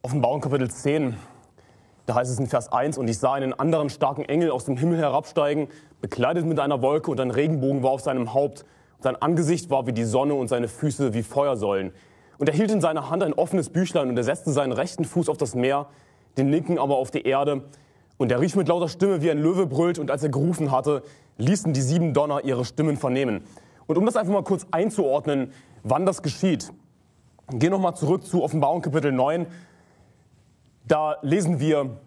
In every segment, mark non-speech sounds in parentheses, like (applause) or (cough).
Offenbarung Kapitel 10, da heißt es in Vers 1, und ich sah einen anderen starken Engel aus dem Himmel herabsteigen, bekleidet mit einer Wolke und ein Regenbogen war auf seinem Haupt. Sein Angesicht war wie die Sonne und seine Füße wie Feuersäulen. Und er hielt in seiner Hand ein offenes Büchlein und er setzte seinen rechten Fuß auf das Meer, den linken aber auf die Erde. Und er rief mit lauter Stimme, wie ein Löwe brüllt, und als er gerufen hatte, ließen die sieben Donner ihre Stimmen vernehmen. Und um das einfach mal kurz einzuordnen, wann das geschieht, wir nochmal zurück zu Offenbarung Kapitel 9. Da lesen wir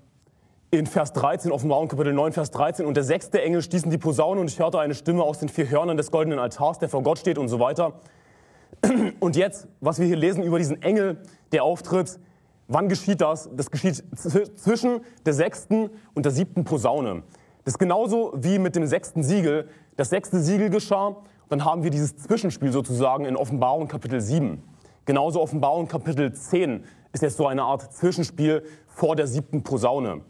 in Vers 13, Offenbarung Kapitel 9, Vers 13, und der sechste Engel stießen die Posaune und ich hörte eine Stimme aus den vier Hörnern des goldenen Altars, der vor Gott steht und so weiter. (clears throat) Und jetzt, was wir hier lesen über diesen Engel, der auftritt, wann geschieht das? Das geschieht zwischen der sechsten und der siebten Posaune. Das ist genauso wie mit dem sechsten Siegel. Das sechste Siegel geschah, dann haben wir dieses Zwischenspiel sozusagen in Offenbarung Kapitel 7. Genauso Offenbarung Kapitel 10 ist jetzt so eine Art Zwischenspiel vor der siebten Posaune.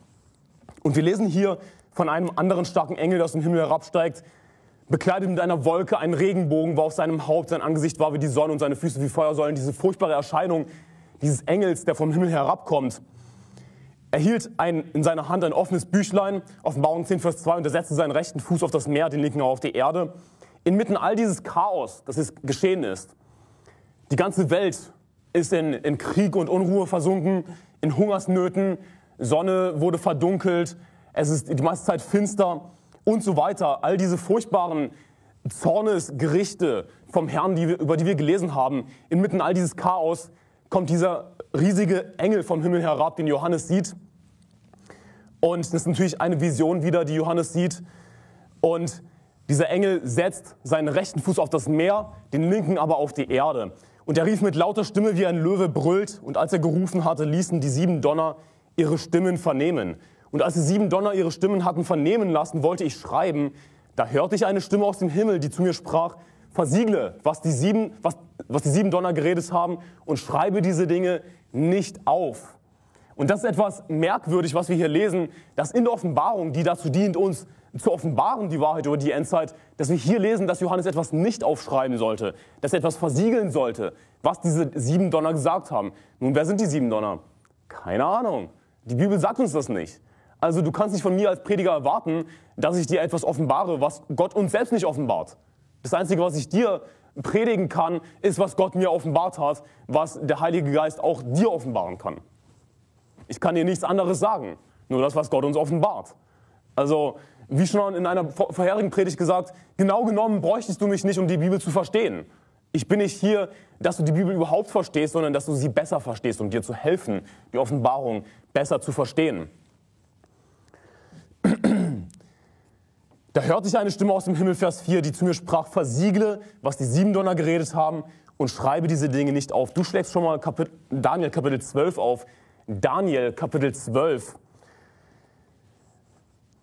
Und wir lesen hier von einem anderen starken Engel, der aus dem Himmel herabsteigt, bekleidet mit einer Wolke, ein Regenbogen war auf seinem Haupt, sein Angesicht war wie die Sonne und seine Füße wie Feuersäulen. Diese furchtbare Erscheinung dieses Engels, der vom Himmel herabkommt. Er hielt ein, in seiner Hand ein offenes Büchlein, Offenbarung 10, Vers 2, und er setzte seinen rechten Fuß auf das Meer, den linken auf die Erde. Inmitten all dieses Chaos, das ist geschehen ist, die ganze Welt ist in, in Krieg und Unruhe versunken, in Hungersnöten, Sonne wurde verdunkelt, es ist die meiste Zeit finster und so weiter. All diese furchtbaren Zornesgerichte vom Herrn, die wir, über die wir gelesen haben, inmitten all dieses Chaos kommt dieser riesige Engel vom Himmel herab, den Johannes sieht. Und das ist natürlich eine Vision wieder, die Johannes sieht. Und dieser Engel setzt seinen rechten Fuß auf das Meer, den linken aber auf die Erde. Und er rief mit lauter Stimme, wie ein Löwe brüllt. Und als er gerufen hatte, ließen die sieben Donner ihre Stimmen vernehmen. Und als die sieben Donner ihre Stimmen hatten vernehmen lassen, wollte ich schreiben. Da hörte ich eine Stimme aus dem Himmel, die zu mir sprach, versiegle, was die sieben, was, was die sieben Donner geredet haben und schreibe diese Dinge nicht auf. Und das ist etwas merkwürdig, was wir hier lesen, dass in der Offenbarung, die dazu dient, uns zu offenbaren, die Wahrheit über die Endzeit, dass wir hier lesen, dass Johannes etwas nicht aufschreiben sollte, dass er etwas versiegeln sollte, was diese sieben Donner gesagt haben. Nun, wer sind die sieben Donner? Keine Ahnung. Die Bibel sagt uns das nicht. Also du kannst nicht von mir als Prediger erwarten, dass ich dir etwas offenbare, was Gott uns selbst nicht offenbart. Das Einzige, was ich dir predigen kann, ist, was Gott mir offenbart hat, was der Heilige Geist auch dir offenbaren kann. Ich kann dir nichts anderes sagen, nur das, was Gott uns offenbart. Also, wie schon in einer vorherigen Predigt gesagt, genau genommen bräuchtest du mich nicht, um die Bibel zu verstehen. Ich bin nicht hier, dass du die Bibel überhaupt verstehst, sondern dass du sie besser verstehst, um dir zu helfen, die Offenbarung besser zu verstehen. Da hörte ich eine Stimme aus dem Himmel, Vers 4, die zu mir sprach, versiegle, was die sieben Donner geredet haben und schreibe diese Dinge nicht auf. Du schlägst schon mal Kapitel, Daniel Kapitel 12 auf. Daniel Kapitel 12.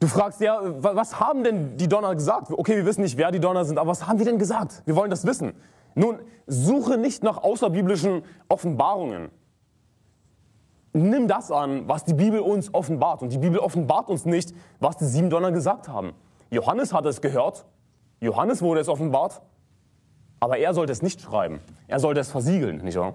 Du fragst ja, was haben denn die Donner gesagt? Okay, wir wissen nicht, wer die Donner sind, aber was haben die denn gesagt? Wir wollen das wissen. Nun, suche nicht nach außerbiblischen Offenbarungen. Nimm das an, was die Bibel uns offenbart. Und die Bibel offenbart uns nicht, was die sieben Donner gesagt haben. Johannes hat es gehört, Johannes wurde es offenbart, aber er sollte es nicht schreiben. Er sollte es versiegeln, nicht wahr?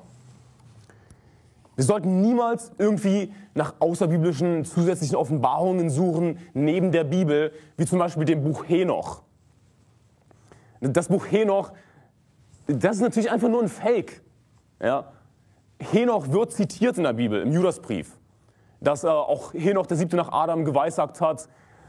Wir sollten niemals irgendwie nach außerbiblischen zusätzlichen Offenbarungen suchen, neben der Bibel, wie zum Beispiel dem Buch Henoch. Das Buch Henoch, das ist natürlich einfach nur ein Fake. Ja? Henoch wird zitiert in der Bibel, im Judasbrief, dass äh, auch Henoch, der siebte nach Adam, geweissagt hat,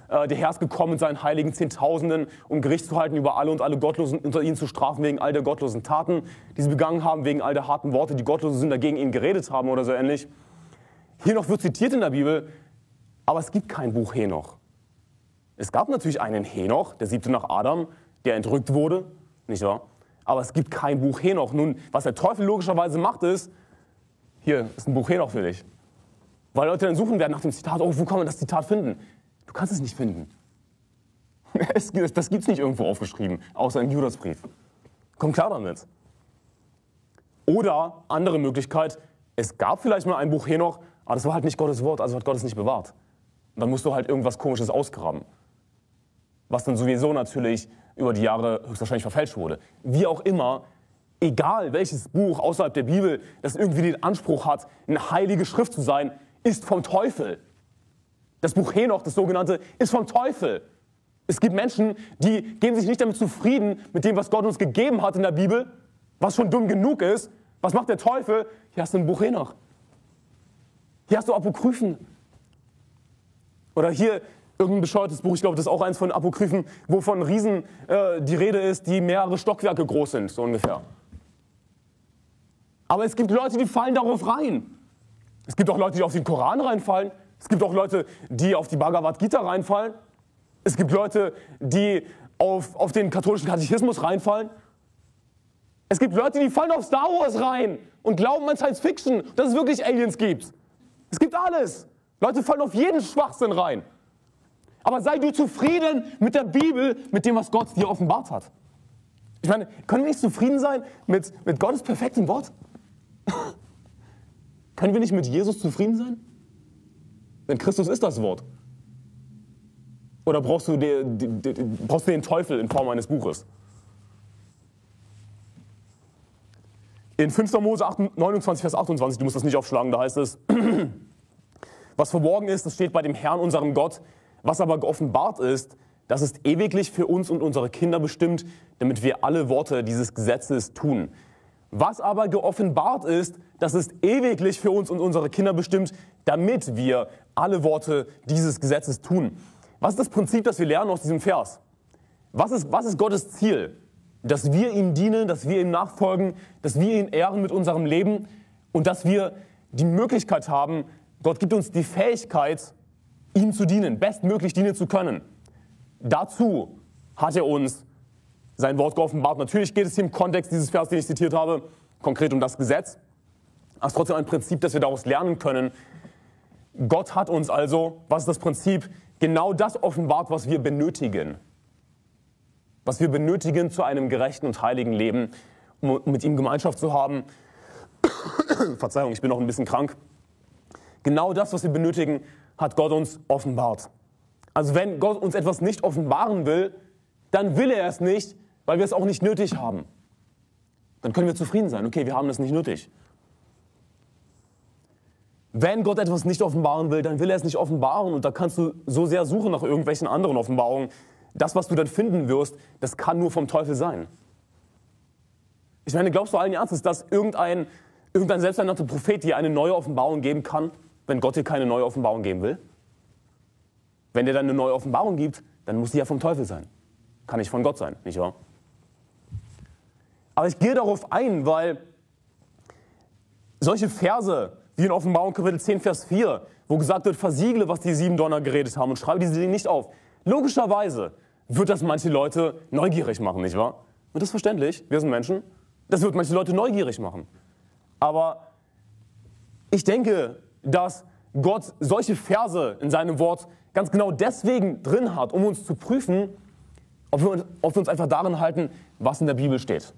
der Herr ist gekommen mit seinen heiligen Zehntausenden, um Gericht zu halten über alle und alle Gottlosen, unter ihnen zu strafen wegen all der gottlosen Taten, die sie begangen haben, wegen all der harten Worte, die Gottlose sind, dagegen ihn geredet haben oder so ähnlich. Henoch wird zitiert in der Bibel, aber es gibt kein Buch Henoch. Es gab natürlich einen Henoch, der siebte nach Adam, der entrückt wurde, nicht wahr? Aber es gibt kein Buch Henoch. Nun, was der Teufel logischerweise macht, ist, hier ist ein Buch Henoch für dich. Weil Leute dann suchen werden nach dem Zitat, oh, wo kann man das Zitat finden? Du kannst es nicht finden. (laughs) das gibt es nicht irgendwo aufgeschrieben, außer im Judasbrief. Komm klar damit. Oder andere Möglichkeit, es gab vielleicht mal ein Buch Henoch, aber das war halt nicht Gottes Wort, also hat Gott es nicht bewahrt. Und dann musst du halt irgendwas Komisches ausgraben. Was dann sowieso natürlich über die Jahre höchstwahrscheinlich verfälscht wurde. Wie auch immer, egal welches Buch außerhalb der Bibel, das irgendwie den Anspruch hat, eine heilige Schrift zu sein, ist vom Teufel. Das Buch Henoch, das sogenannte, ist vom Teufel. Es gibt Menschen, die geben sich nicht damit zufrieden, mit dem, was Gott uns gegeben hat in der Bibel, was schon dumm genug ist. Was macht der Teufel? Hier hast du ein Buch Henoch. Hier hast du Apokryphen. Oder hier irgendein bescheuertes Buch, ich glaube, das ist auch eins von Apokryphen, wo von Riesen äh, die Rede ist, die mehrere Stockwerke groß sind, so ungefähr. Aber es gibt Leute, die fallen darauf rein. Es gibt auch Leute, die auf den Koran reinfallen. Es gibt auch Leute, die auf die Bhagavad Gita reinfallen. Es gibt Leute, die auf, auf den katholischen Katechismus reinfallen. Es gibt Leute, die fallen auf Star Wars rein und glauben an Science Fiction, dass es wirklich Aliens gibt. Es gibt alles. Leute fallen auf jeden Schwachsinn rein. Aber sei du zufrieden mit der Bibel, mit dem, was Gott dir offenbart hat. Ich meine, können wir nicht zufrieden sein mit, mit Gottes perfektem Wort? (laughs) können wir nicht mit Jesus zufrieden sein? Denn Christus ist das Wort. Oder brauchst du, den, den, brauchst du den Teufel in Form eines Buches? In 5. Mose 29, Vers 28, du musst das nicht aufschlagen, da heißt es, (clears throat) was verborgen ist, das steht bei dem Herrn, unserem Gott, was aber geoffenbart ist, das ist ewiglich für uns und unsere Kinder bestimmt, damit wir alle Worte dieses Gesetzes tun. Was aber geoffenbart ist, das ist ewiglich für uns und unsere Kinder bestimmt, damit wir alle Worte dieses Gesetzes tun. Was ist das Prinzip, das wir lernen aus diesem Vers? Was ist, was ist Gottes Ziel? Dass wir ihm dienen, dass wir ihm nachfolgen, dass wir ihn ehren mit unserem Leben und dass wir die Möglichkeit haben, Gott gibt uns die Fähigkeit, ihm zu dienen, bestmöglich dienen zu können. Dazu hat er uns sein Wort geoffenbart. Natürlich geht es hier im Kontext dieses Vers, den ich zitiert habe, konkret um das Gesetz. Aber es ist trotzdem ein Prinzip, das wir daraus lernen können. Gott hat uns also, was ist das Prinzip? Genau das offenbart, was wir benötigen. Was wir benötigen zu einem gerechten und heiligen Leben, um mit ihm Gemeinschaft zu haben. (coughs) Verzeihung, ich bin noch ein bisschen krank. Genau das, was wir benötigen, hat Gott uns offenbart. Also wenn Gott uns etwas nicht offenbaren will, dann will er es nicht, weil wir es auch nicht nötig haben. Dann können wir zufrieden sein. Okay, wir haben es nicht nötig. Wenn Gott etwas nicht offenbaren will, dann will er es nicht offenbaren und da kannst du so sehr suchen nach irgendwelchen anderen Offenbarungen. Das, was du dann finden wirst, das kann nur vom Teufel sein. Ich meine, glaubst du allen Ernstes, dass irgendein, irgendein selbsternannter Prophet dir eine neue Offenbarung geben kann? wenn Gott dir keine neue Offenbarung geben will? Wenn er dann eine neue Offenbarung gibt, dann muss die ja vom Teufel sein. Kann nicht von Gott sein, nicht wahr? Aber ich gehe darauf ein, weil solche Verse wie in Offenbarung Kapitel 10, Vers 4, wo gesagt wird, versiegle, was die sieben Donner geredet haben und schreibe diese Dinge nicht auf. Logischerweise wird das manche Leute neugierig machen, nicht wahr? Und das ist verständlich, wir sind Menschen. Das wird manche Leute neugierig machen. Aber ich denke, dass Gott solche Verse in seinem Wort ganz genau deswegen drin hat, um uns zu prüfen, ob wir, uns, ob wir uns einfach darin halten, was in der Bibel steht.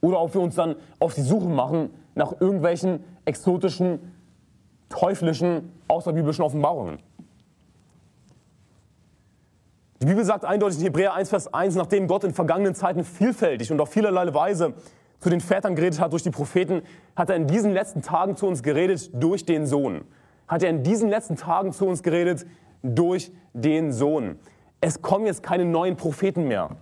Oder ob wir uns dann auf die Suche machen nach irgendwelchen exotischen, teuflischen, außerbiblischen Offenbarungen. Die Bibel sagt eindeutig in Hebräer 1, Vers 1, nachdem Gott in vergangenen Zeiten vielfältig und auf vielerlei Weise zu den Vätern geredet hat durch die Propheten, hat er in diesen letzten Tagen zu uns geredet durch den Sohn. Hat er in diesen letzten Tagen zu uns geredet durch den Sohn. Es kommen jetzt keine neuen Propheten mehr.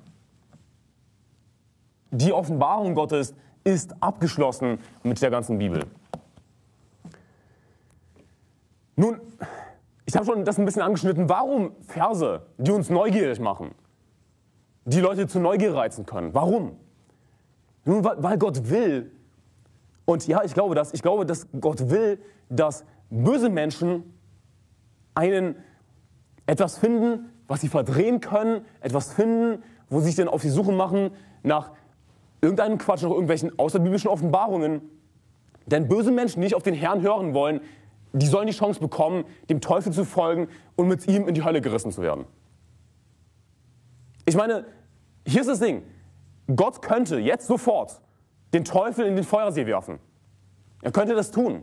Die Offenbarung Gottes ist abgeschlossen mit der ganzen Bibel. Nun, ich habe schon das ein bisschen angeschnitten. Warum Verse, die uns neugierig machen, die Leute zu Neugier reizen können? Warum? Nun, weil Gott will, und ja, ich glaube das, ich glaube, dass Gott will, dass böse Menschen einen etwas finden, was sie verdrehen können, etwas finden, wo sie sich dann auf die Suche machen nach irgendeinem Quatsch, nach irgendwelchen außerbiblischen Offenbarungen. Denn böse Menschen, die nicht auf den Herrn hören wollen, die sollen die Chance bekommen, dem Teufel zu folgen und mit ihm in die Hölle gerissen zu werden. Ich meine, hier ist das Ding. Gott könnte jetzt sofort den Teufel in den Feuersee werfen. Er könnte das tun.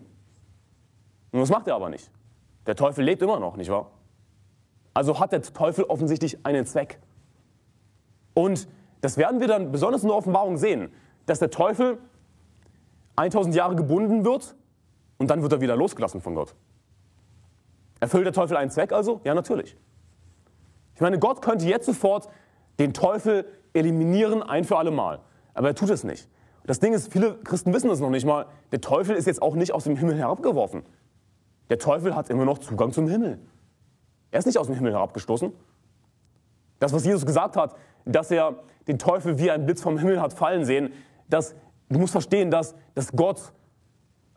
Und das macht er aber nicht. Der Teufel lebt immer noch, nicht wahr? Also hat der Teufel offensichtlich einen Zweck. Und das werden wir dann besonders in der Offenbarung sehen. dass der Teufel 1000 Jahre gebunden wird und dann wird er wieder losgelassen von Gott. Erfüllt der Teufel einen Zweck also? Ja, natürlich. Ich meine, Gott könnte jetzt sofort den Teufel eliminieren, ein für alle Mal. Aber er tut es nicht. Das Ding ist, viele Christen wissen das noch nicht mal. Der Teufel ist jetzt auch nicht aus dem Himmel herabgeworfen. Der Teufel hat immer noch Zugang zum Himmel. Er ist nicht aus dem Himmel herabgestoßen. Das, was Jesus gesagt hat, dass er den Teufel wie ein Blitz vom Himmel hat fallen sehen, dass, du musst verstehen, dass, dass Gott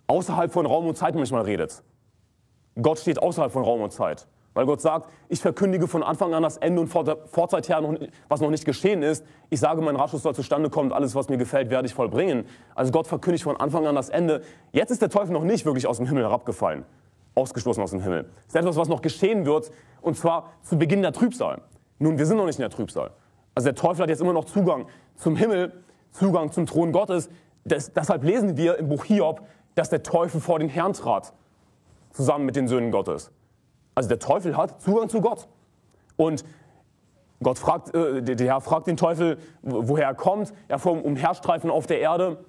außerhalb von Raum und Zeit manchmal redet. Gott steht außerhalb von Raum und Zeit. Weil Gott sagt, ich verkündige von Anfang an das Ende und Vorzeit her, was noch nicht geschehen ist. Ich sage, mein Ratschluss soll zustande kommen, alles, was mir gefällt, werde ich vollbringen. Also Gott verkündigt von Anfang an das Ende. Jetzt ist der Teufel noch nicht wirklich aus dem Himmel herabgefallen, ausgestoßen aus dem Himmel. Das ist etwas, was noch geschehen wird, und zwar zu Beginn der Trübsal. Nun, wir sind noch nicht in der Trübsal. Also der Teufel hat jetzt immer noch Zugang zum Himmel, Zugang zum Thron Gottes. Das, deshalb lesen wir im Buch Hiob, dass der Teufel vor den Herrn trat, zusammen mit den Söhnen Gottes. Also der Teufel hat Zugang zu Gott. Und Gott fragt, äh, der Herr fragt den Teufel, woher er kommt. Er vom Umherstreifen auf der Erde.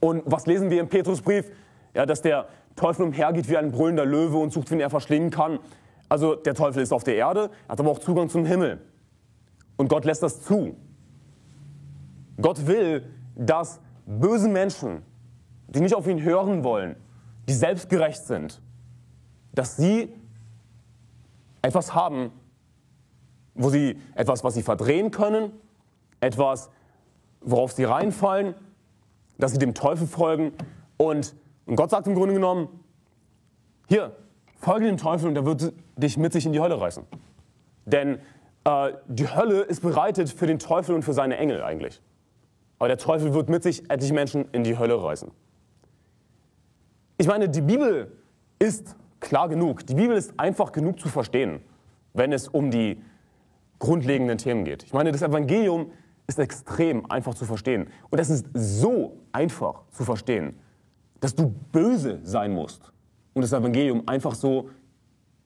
Und was lesen wir im Petrusbrief? Ja, dass der Teufel umhergeht wie ein brüllender Löwe und sucht, wen er verschlingen kann. Also der Teufel ist auf der Erde, hat aber auch Zugang zum Himmel. Und Gott lässt das zu. Gott will, dass böse Menschen, die nicht auf ihn hören wollen, die selbstgerecht sind, dass sie etwas haben, wo sie etwas, was sie verdrehen können, etwas, worauf sie reinfallen, dass sie dem Teufel folgen. Und, und Gott sagt im Grunde genommen, hier, folge dem Teufel und er wird dich mit sich in die Hölle reißen. Denn äh, die Hölle ist bereitet für den Teufel und für seine Engel eigentlich. Aber der Teufel wird mit sich etliche Menschen in die Hölle reißen. Ich meine, die Bibel ist klar genug. Die Bibel ist einfach genug zu verstehen, wenn es um die grundlegenden Themen geht. Ich meine, das Evangelium ist extrem einfach zu verstehen. Und es ist so einfach zu verstehen, dass du böse sein musst, um das Evangelium einfach so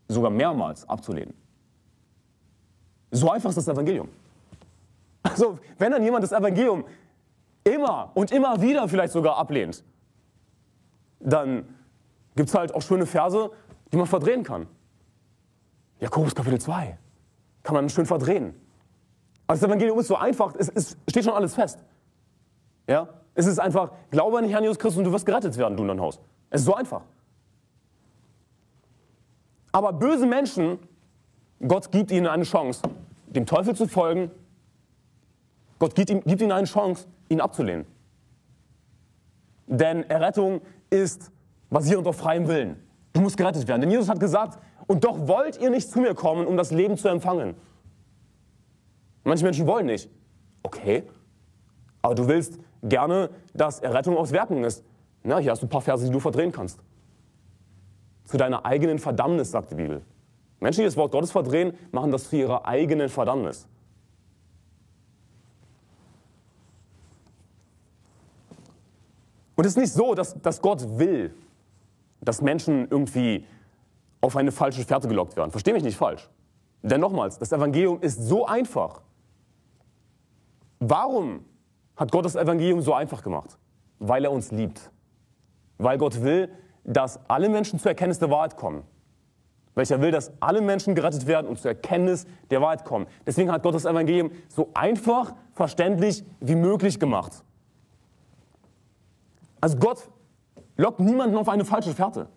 sogar mehrmals abzulehnen. So einfach ist das Evangelium. Also, wenn dann jemand das Evangelium immer und immer wieder vielleicht sogar ablehnt, dann gibt es halt auch schöne Verse, die man verdrehen kann. Jakobus Kapitel 2 kann man schön verdrehen. Also das Evangelium ist so einfach, es, es steht schon alles fest. Ja? Es ist einfach, glaube an den Herrn Jesus Christus und du wirst gerettet werden, du in dein Haus. Es ist so einfach. Aber böse Menschen, Gott gibt ihnen eine Chance, dem Teufel zu folgen. Gott gibt, ihm, gibt ihnen eine Chance, ihn abzulehnen. Denn Errettung ist basierend auf freiem Willen. Du musst gerettet werden. Denn Jesus hat gesagt, und doch wollt ihr nicht zu mir kommen, um das Leben zu empfangen. Manche Menschen wollen nicht. Okay, aber du willst gerne, dass Errettung aus Werken ist. Na, hier hast du ein paar Verse, die du verdrehen kannst. Zu deiner eigenen Verdammnis, sagt die Bibel. Menschen, die das Wort Gottes verdrehen, machen das zu ihrer eigenen Verdammnis. Und es ist nicht so, dass, dass Gott will, dass Menschen irgendwie auf eine falsche Fährte gelockt werden. Verstehe mich nicht falsch. Denn nochmals, das Evangelium ist so einfach. Warum hat Gott das Evangelium so einfach gemacht? Weil er uns liebt. Weil Gott will, dass alle Menschen zur Erkenntnis der Wahrheit kommen. Welcher will, dass alle Menschen gerettet werden und zur Erkenntnis der Wahrheit kommen. Deswegen hat Gott das Evangelium so einfach, verständlich wie möglich gemacht. Also Gott lockt niemanden auf eine falsche Fährte.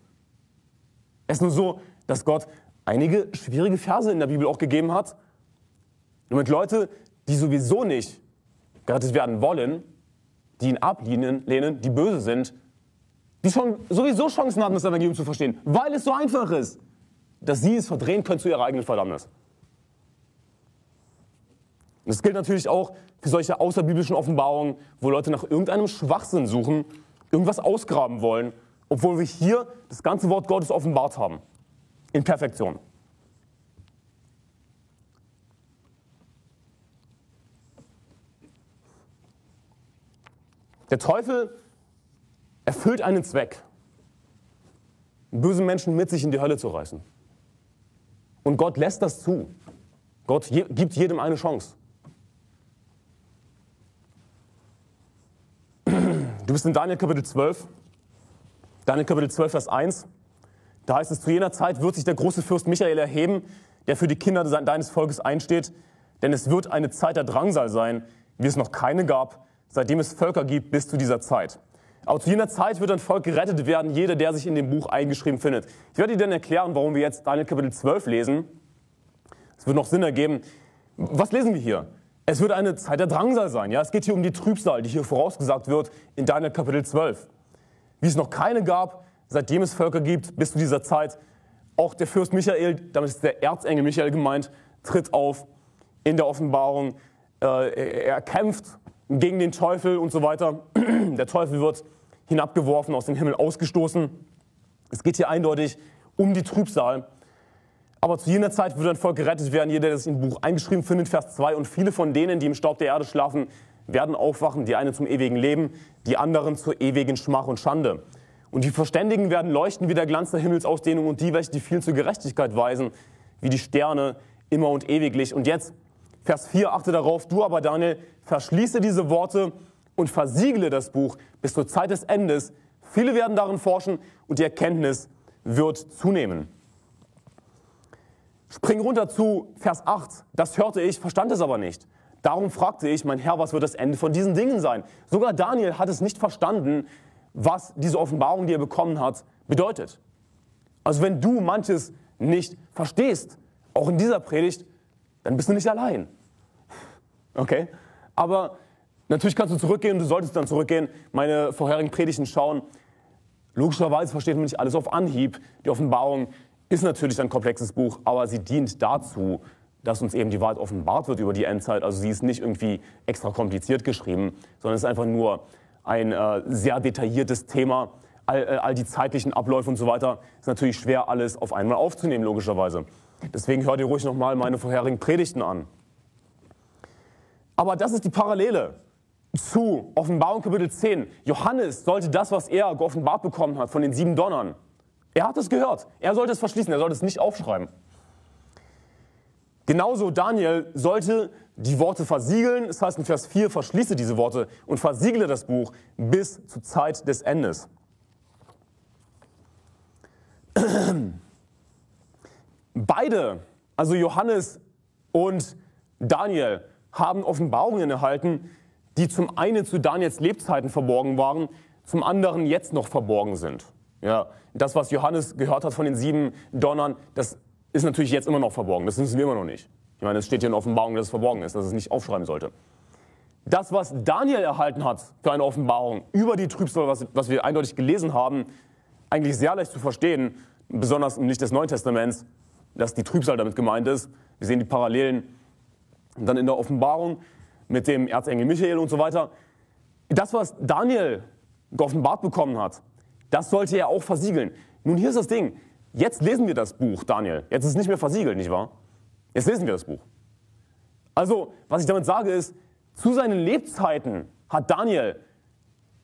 Es ist nur so, dass Gott einige schwierige Verse in der Bibel auch gegeben hat, damit Leute, die sowieso nicht gerettet werden wollen, die ihn ablehnen, lehnen, die böse sind, die schon sowieso Chancen haben, das Evangelium zu verstehen, weil es so einfach ist, dass sie es verdrehen können zu ihrer eigenen Verdammnis. das gilt natürlich auch für solche außerbiblischen Offenbarungen, wo Leute nach irgendeinem Schwachsinn suchen, irgendwas ausgraben wollen, obwohl wir hier das ganze Wort Gottes offenbart haben. In Perfektion. Der Teufel erfüllt einen Zweck, böse Menschen mit sich in die Hölle zu reißen. Und Gott lässt das zu. Gott gibt jedem eine Chance. Du bist in Daniel Kapitel 12. Daniel Kapitel 12, Vers 1. Da heißt es, zu jener Zeit wird sich der große Fürst Michael erheben, der für die Kinder deines Volkes einsteht. Denn es wird eine Zeit der Drangsal sein, wie es noch keine gab, seitdem es Völker gibt bis zu dieser Zeit. Aber zu jener Zeit wird ein Volk gerettet werden, jeder, der sich in dem Buch eingeschrieben findet. Ich werde dir dann erklären, warum wir jetzt Daniel Kapitel 12 lesen. Es wird noch Sinn ergeben. Was lesen wir hier? Es wird eine Zeit der Drangsal sein. Ja? Es geht hier um die Trübsal, die hier vorausgesagt wird in Daniel Kapitel 12. Wie es noch keine gab, seitdem es Völker gibt, bis zu dieser Zeit. Auch der Fürst Michael, damit ist der Erzengel Michael gemeint, tritt auf in der Offenbarung. Äh, er kämpft gegen den Teufel und so weiter. (clears throat) Der Teufel wird hinabgeworfen, aus dem Himmel ausgestoßen. Es geht hier eindeutig um die Trübsal. Aber zu jener Zeit wird ein Volk gerettet werden, jeder, der das im Buch eingeschrieben findet, Vers 2. Und viele von denen, die im Staub der Erde schlafen, werden aufwachen, die einen zum ewigen Leben, die anderen zur ewigen Schmach und Schande. Und die Verständigen werden leuchten wie der Glanz der Himmelsausdehnung und die, welche die viel zur Gerechtigkeit weisen, wie die Sterne immer und ewiglich. Und jetzt Vers 4, achte darauf, du aber Daniel, verschließe diese Worte und versiegle das Buch bis zur Zeit des Endes. Viele werden darin forschen und die Erkenntnis wird zunehmen. Spring runter zu Vers 8. Das hörte ich, verstand es aber nicht. Darum fragte ich, mein Herr, was wird das Ende von diesen Dingen sein? Sogar Daniel hat es nicht verstanden, was diese Offenbarung, die er bekommen hat, bedeutet. Also wenn du manches nicht verstehst, auch in dieser Predigt, dann bist du nicht allein. Okay? Aber natürlich kannst du zurückgehen und du solltest dann zurückgehen, meine vorherigen Predigten schauen. Logischerweise versteht man nicht alles auf Anhieb. Die Offenbarung ist natürlich ein komplexes Buch, aber sie dient dazu, dass uns eben die Wahrheit offenbart wird über die Endzeit. Also sie ist nicht irgendwie extra kompliziert geschrieben, sondern es ist einfach nur ein äh, sehr detailliertes Thema. All, äh, all die zeitlichen Abläufe und so weiter ist natürlich schwer alles auf einmal aufzunehmen, logischerweise. Deswegen hört ihr ruhig nochmal meine vorherigen Predigten an. Aber das ist die Parallele zu Offenbarung Kapitel 10. Johannes sollte das, was er geoffenbart bekommen hat von den sieben Donnern, er hat es gehört. Er sollte es verschließen, er sollte es nicht aufschreiben. Genauso Daniel sollte die Worte versiegeln. Das heißt in Vers 4, verschließe diese Worte und versiegle das Buch bis zur Zeit des Endes. (clears throat) Beide, also Johannes und Daniel, haben Offenbarungen erhalten, die zum einen zu Daniels Lebzeiten verborgen waren, zum anderen jetzt noch verborgen sind. Ja, das, was Johannes gehört hat von den sieben Donnern, das ist natürlich jetzt immer noch verborgen. Das wissen wir immer noch nicht. Ich meine, es steht hier in Offenbarung, dass es verborgen ist, dass es nicht aufschreiben sollte. Das, was Daniel erhalten hat für eine Offenbarung über die Trübsal, was, was wir eindeutig gelesen haben, eigentlich sehr leicht zu verstehen, besonders im Licht des Neuen Testaments, dass die Trübsal damit gemeint ist. Wir sehen die Parallelen dann in der Offenbarung mit dem Erzengel Michael und so weiter. Das, was Daniel geoffenbart bekommen hat, das sollte er auch versiegeln. Nun, hier ist das Ding. Jetzt lesen wir das Buch, Daniel. Jetzt ist es nicht mehr versiegelt, nicht wahr? Jetzt lesen wir das Buch. Also, was ich damit sage ist, zu seinen Lebzeiten hat Daniel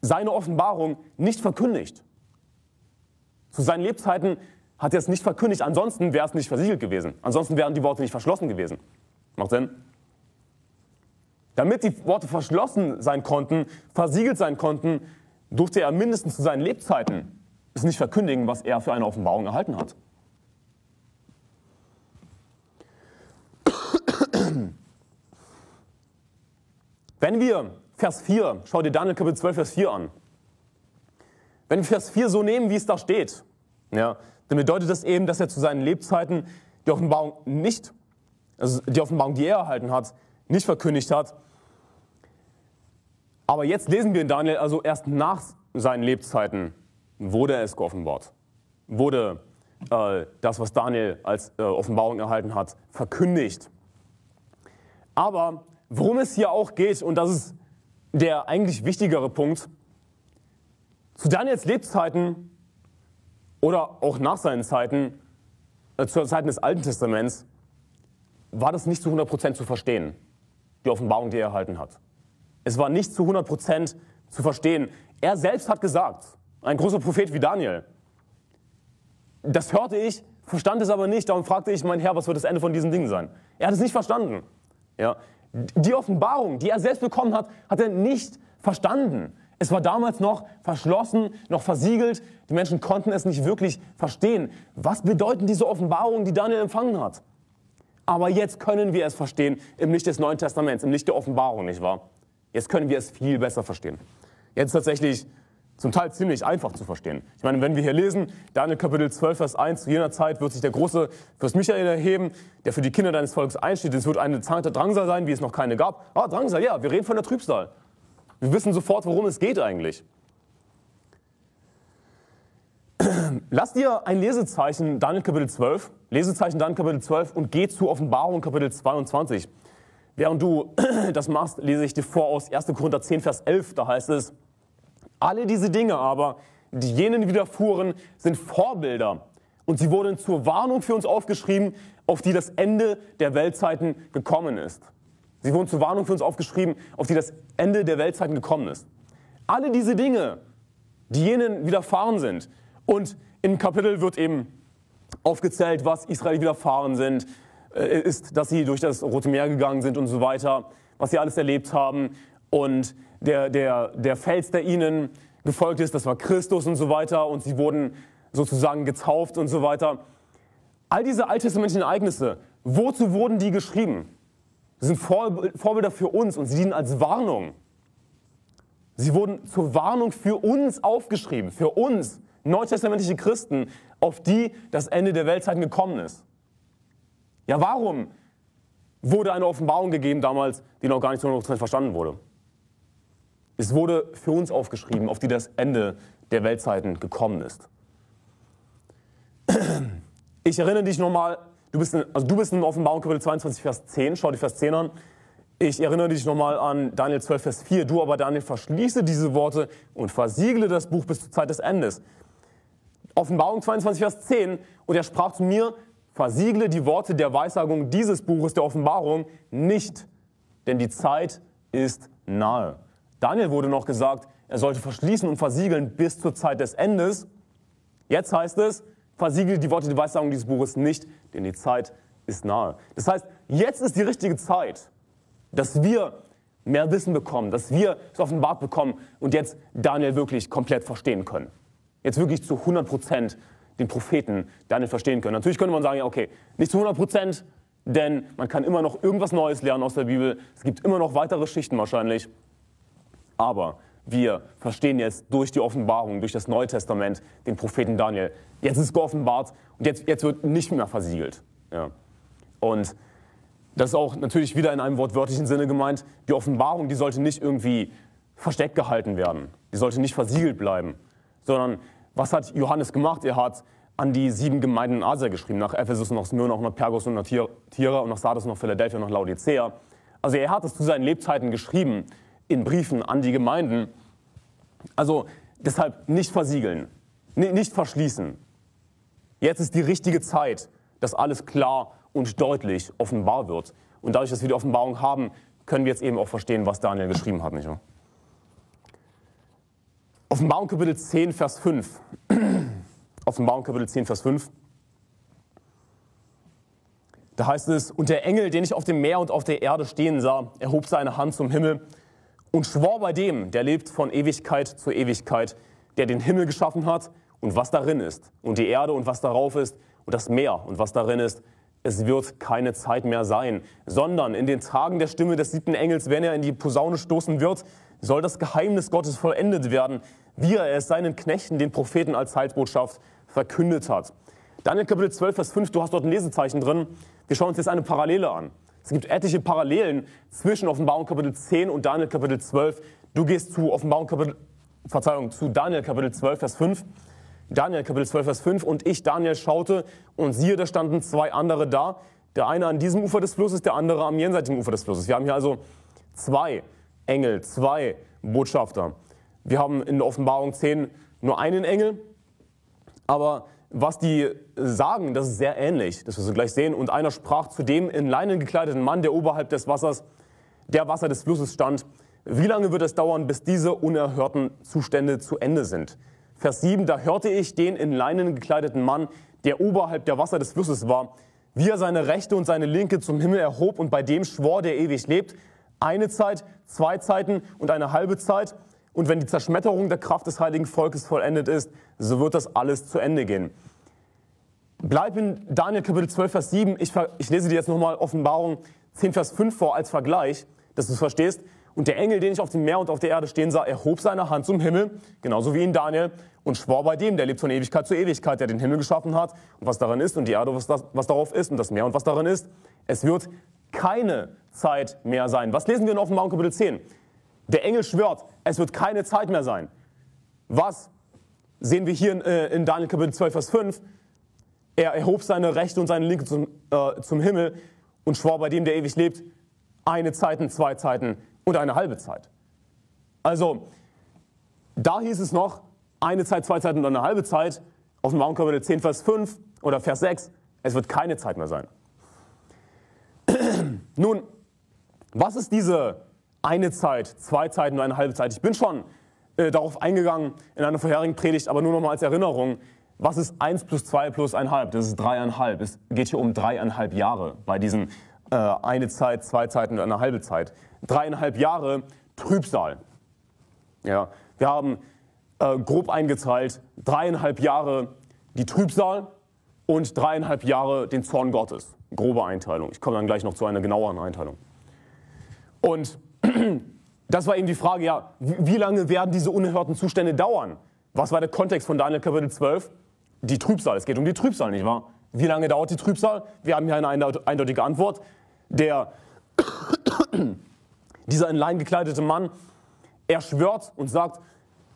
seine Offenbarung nicht verkündigt. Zu seinen Lebzeiten hat er es nicht verkündigt, ansonsten wäre es nicht versiegelt gewesen. Ansonsten wären die Worte nicht verschlossen gewesen. Macht Sinn? Damit die Worte verschlossen sein konnten, versiegelt sein konnten, durfte er mindestens zu seinen Lebzeiten es nicht verkündigen, was er für eine Offenbarung erhalten hat. (clears throat) Wenn wir Vers 4, schau dir Daniel Kapitel 12, Vers 4 an. Wenn wir Vers 4 so nehmen, wie es da steht, ja, dann bedeutet das eben, dass er zu seinen Lebzeiten die Offenbarung nicht, also die Offenbarung, die er erhalten hat, nicht verkündigt hat. Aber jetzt lesen wir in Daniel, also erst nach seinen Lebzeiten wurde es geoffenbart. Wurde äh, das, was Daniel als äh, Offenbarung erhalten hat, verkündigt. Aber worum es hier auch geht, und das ist der eigentlich wichtigere Punkt, zu Daniels Lebzeiten oder auch nach seinen Zeiten, äh, zu Zeiten des Alten Testaments, war das nicht zu 100% zu verstehen, die Offenbarung, die er erhalten hat. Es war nicht zu 100% zu verstehen. Er selbst hat gesagt, ein großer Prophet wie Daniel, das hörte ich, verstand es aber nicht, darum fragte ich, mein Herr, was wird das Ende von diesen Dingen sein? Er hat es nicht verstanden. Ja? Die Offenbarung, die er selbst bekommen hat, hat er nicht verstanden. Es war damals noch verschlossen, noch versiegelt. Die Menschen konnten es nicht wirklich verstehen. Was bedeuten diese Offenbarungen, die Daniel empfangen hat? Aber jetzt können wir es verstehen im Licht des Neuen Testaments, im Licht der Offenbarung, nicht wahr? Jetzt können wir es viel besser verstehen. Jetzt tatsächlich zum Teil ziemlich einfach zu verstehen. Ich meine, wenn wir hier lesen, Daniel Kapitel 12, Vers 1, zu jener Zeit wird sich der große Fürst Michael erheben, der für die Kinder deines Volkes einsteht. Es wird eine der Drangsal sein, wie es noch keine gab. Ah, Drangsal, ja, wir reden von der Trübsal. Wir wissen sofort, worum es geht eigentlich. (clears throat) Lass dir ein Lesezeichen Daniel Kapitel 12, Lesezeichen Daniel Kapitel 12 und geh zu Offenbarung Kapitel 22. Während du (clears throat) das machst, lese ich dir vor aus 1. Korinther 10, Vers 11. Da heißt es, alle diese Dinge aber, die jenen widerfuhren, sind Vorbilder. Und sie wurden zur Warnung für uns aufgeschrieben, auf die das Ende der Weltzeiten gekommen ist. Sie wurden zur Warnung für uns aufgeschrieben, auf die das Ende der Weltzeiten gekommen ist. Alle diese Dinge, die jenen widerfahren sind. Und im Kapitel wird eben aufgezählt, was Israel widerfahren sind, äh, ist, dass sie durch das Rote Meer gegangen sind und so weiter, was sie alles erlebt haben. Und der, der, der Fels, der ihnen gefolgt ist, das war Christus und so weiter. Und sie wurden sozusagen getauft und so weiter. All diese alttestamentlichen Ereignisse, wozu wurden die geschrieben? Sie sind Vorbilder für uns und sie dienen als Warnung. Sie wurden zur Warnung für uns aufgeschrieben, für uns, neutestamentliche Christen, auf die das Ende der Weltzeiten gekommen ist. Ja, warum wurde eine Offenbarung gegeben damals, die noch gar nicht 100% verstanden wurde? Es wurde für uns aufgeschrieben, auf die das Ende der Weltzeiten gekommen ist. (clears throat) Ich erinnere dich nochmal, du also du bist in Offenbarung Kapitel 22, Vers 10, schau dir Vers 10 an. Ich erinnere dich nochmal an Daniel 12, Vers 4. Du aber, Daniel, verschließe diese Worte und versiegle das Buch bis zur Zeit des Endes. Offenbarung 22, Vers 10. Und er sprach zu mir, versiegle die Worte der Weissagung dieses Buches der Offenbarung nicht, denn die Zeit ist nahe. Daniel wurde noch gesagt, er sollte verschließen und versiegeln bis zur Zeit des Endes. Jetzt heißt es, versiegle die Worte der Weissagung dieses Buches nicht, denn die Zeit ist nahe. Das heißt, jetzt ist die richtige Zeit, dass wir mehr Wissen bekommen, dass wir es offenbart bekommen und jetzt Daniel wirklich komplett verstehen können. Jetzt wirklich zu 100 Prozent den Propheten Daniel verstehen können. Natürlich könnte man sagen, ja, okay, nicht zu 100 Prozent, denn man kann immer noch irgendwas Neues lernen aus der Bibel. Es gibt immer noch weitere Schichten wahrscheinlich. Aber wir verstehen jetzt durch die Offenbarung, durch das Neue Testament, den Propheten Daniel. Jetzt ist geoffenbart und jetzt, jetzt wird nicht mehr versiegelt. Ja. Und das ist auch natürlich wieder in einem wortwörtlichen Sinne gemeint. Die Offenbarung, die sollte nicht irgendwie versteckt gehalten werden. Die sollte nicht versiegelt bleiben. Sondern was hat Johannes gemacht? Er hat an die sieben Gemeinden in Asia geschrieben. Nach Ephesus, nach Smyrna, nach Pergos und nach Tyra und nach und nach Philadelphia und nach Laodicea. Also er hat es zu seinen Lebzeiten geschrieben in Briefen an die Gemeinden. Also deshalb nicht versiegeln, nicht verschließen. Jetzt ist die richtige Zeit, dass alles klar und deutlich offenbar wird. Und dadurch, dass wir die Offenbarung haben, können wir jetzt eben auch verstehen, was Daniel geschrieben hat. Nicht wahr? Offenbarung Kapitel 10, Vers 5. (clears throat) Offenbarung Kapitel 10, Vers 5. Da heißt es, und der Engel, den ich auf dem Meer und auf der Erde stehen sah, erhob seine Hand zum Himmel und schwor bei dem, der lebt von Ewigkeit zu Ewigkeit, der den Himmel geschaffen hat und was darin ist, und die Erde und was darauf ist, und das Meer und was darin ist, es wird keine Zeit mehr sein, sondern in den Tagen der Stimme des siebten Engels, wenn er in die Posaune stoßen wird, soll das Geheimnis Gottes vollendet werden, wie er es seinen Knechten, den Propheten als Heilsbotschaft verkündet hat. Daniel Kapitel 12, Vers 5, du hast dort ein Lesezeichen drin. Wir schauen uns jetzt eine Parallele an. Es gibt etliche Parallelen zwischen Offenbarung Kapitel 10 und Daniel Kapitel 12. Du gehst zu Offenbarung Kapitel, Verzeihung, zu Daniel Kapitel 12, Vers 5. Daniel Kapitel 12, Vers 5. Und ich, Daniel, schaute und siehe, da standen zwei andere da. Der eine an diesem Ufer des Flusses, der andere am jenseitigen Ufer des Flusses. Wir haben hier also zwei Engel, zwei Botschafter. Wir haben in der Offenbarung 10 nur einen Engel, aber was die sagen, das ist sehr ähnlich, das wirst du gleich sehen. Und einer sprach zu dem in Leinen gekleideten Mann, der oberhalb des Wassers, der Wasser des Flusses stand. Wie lange wird es dauern, bis diese unerhörten Zustände zu Ende sind? Vers 7, da hörte ich den in Leinen gekleideten Mann, der oberhalb der Wasser des Flusses war, wie er seine rechte und seine linke zum Himmel erhob und bei dem schwor, der ewig lebt, eine Zeit, zwei Zeiten und eine halbe Zeit und wenn die Zerschmetterung der Kraft des heiligen Volkes vollendet ist, so wird das alles zu Ende gehen. Bleib in Daniel Kapitel 12, Vers 7. Ich, ich lese dir jetzt nochmal Offenbarung 10, Vers 5 vor als Vergleich, dass du es verstehst. Und der Engel, den ich auf dem Meer und auf der Erde stehen sah, erhob seine Hand zum Himmel, genauso wie in Daniel, und schwor bei dem, der lebt von Ewigkeit zu Ewigkeit, der den Himmel geschaffen hat und was darin ist und die Erde, was, das, was darauf ist und das Meer und was darin ist. Es wird keine Zeit mehr sein. Was lesen wir in Offenbarung Kapitel 10? Der Engel schwört, es wird keine Zeit mehr sein. Was sehen wir hier in, äh, in Daniel Kapitel 12, Vers 5? Er erhob seine rechte und seine linke zum, äh, zum Himmel und schwor bei dem, der ewig lebt, eine Zeiten, zwei Zeiten und eine halbe Zeit. Also, da hieß es noch, eine Zeit, zwei Zeiten und eine halbe Zeit. Dem Kapitel 10, Vers 5 oder Vers 6, es wird keine Zeit mehr sein. Nun, was ist diese eine Zeit, zwei Zeiten eine halbe Zeit? Ich bin schon äh, darauf eingegangen in einer vorherigen Predigt, aber nur noch mal als Erinnerung. Was ist 1 plus 2 plus 1,5? Das ist dreieinhalb. Es geht hier um dreieinhalb Jahre bei diesen äh, eine Zeit, zwei Zeiten und eine halbe Zeit. Dreieinhalb Jahre Trübsal. Ja, wir haben äh, grob eingeteilt dreieinhalb Jahre die Trübsal und dreieinhalb Jahre den Zorn Gottes. Grobe Einteilung. Ich komme dann gleich noch zu einer genaueren Einteilung. Und (clears throat) das war eben die Frage, ja, wie lange werden diese unerhörten Zustände dauern? Was war der Kontext von Daniel Kapitel 12? Die Trübsal. Es geht um die Trübsal, nicht wahr? Wie lange dauert die Trübsal? Wir haben hier eine eindeutige Antwort. Der, (clears throat) dieser in Lein gekleidete Mann, er schwört und sagt,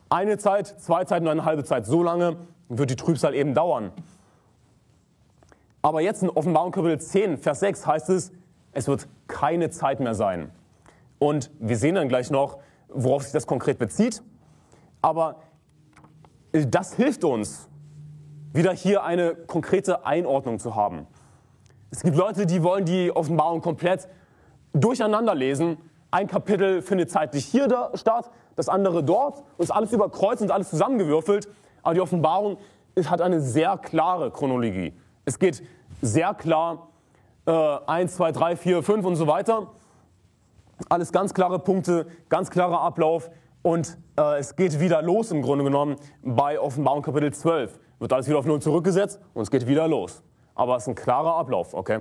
eine Zeit, zwei Zeiten und eine halbe Zeit, so lange wird die Trübsal eben dauern. Aber jetzt in Offenbarung Kapitel 10, Vers 6 heißt es, es wird keine Zeit mehr sein. Und wir sehen dann gleich noch, worauf sich das konkret bezieht. Aber das hilft uns, wieder hier eine konkrete Einordnung zu haben. Es gibt Leute, die wollen die Offenbarung komplett durcheinander lesen. Ein Kapitel findet zeitlich hier statt, das andere dort und ist alles überkreuzt und alles zusammengewürfelt. Aber die Offenbarung hat eine sehr klare Chronologie. Es geht sehr klar äh, 1, 2, 3, 4, 5 und so weiter. Alles ganz klare Punkte, ganz klarer Ablauf. Und äh, es geht wieder los im Grunde genommen bei Offenbarung Kapitel 12. Wird alles wieder auf Null zurückgesetzt und es geht wieder los. Aber es ist ein klarer Ablauf, okay?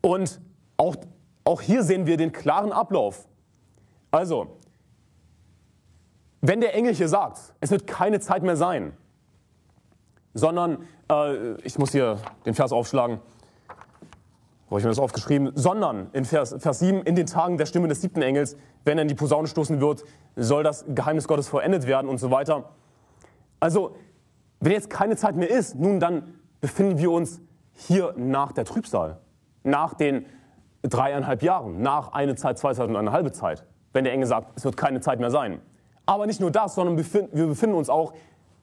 Und auch, auch hier sehen wir den klaren Ablauf. Also, wenn der Engel hier sagt, es wird keine Zeit mehr sein, sondern, äh, ich muss hier den Vers aufschlagen, wo habe ich mir das aufgeschrieben, sondern in Vers, Vers 7, in den Tagen der Stimme des siebten Engels, wenn er in die Posaune stoßen wird, soll das Geheimnis Gottes vollendet werden und so weiter. Also, wenn jetzt keine Zeit mehr ist, nun dann befinden wir uns hier nach der Trübsal, nach den dreieinhalb Jahren, nach eine Zeit, zwei Zeit und eine halbe Zeit, wenn der Engel sagt, es wird keine Zeit mehr sein. Aber nicht nur das, sondern wir befinden uns auch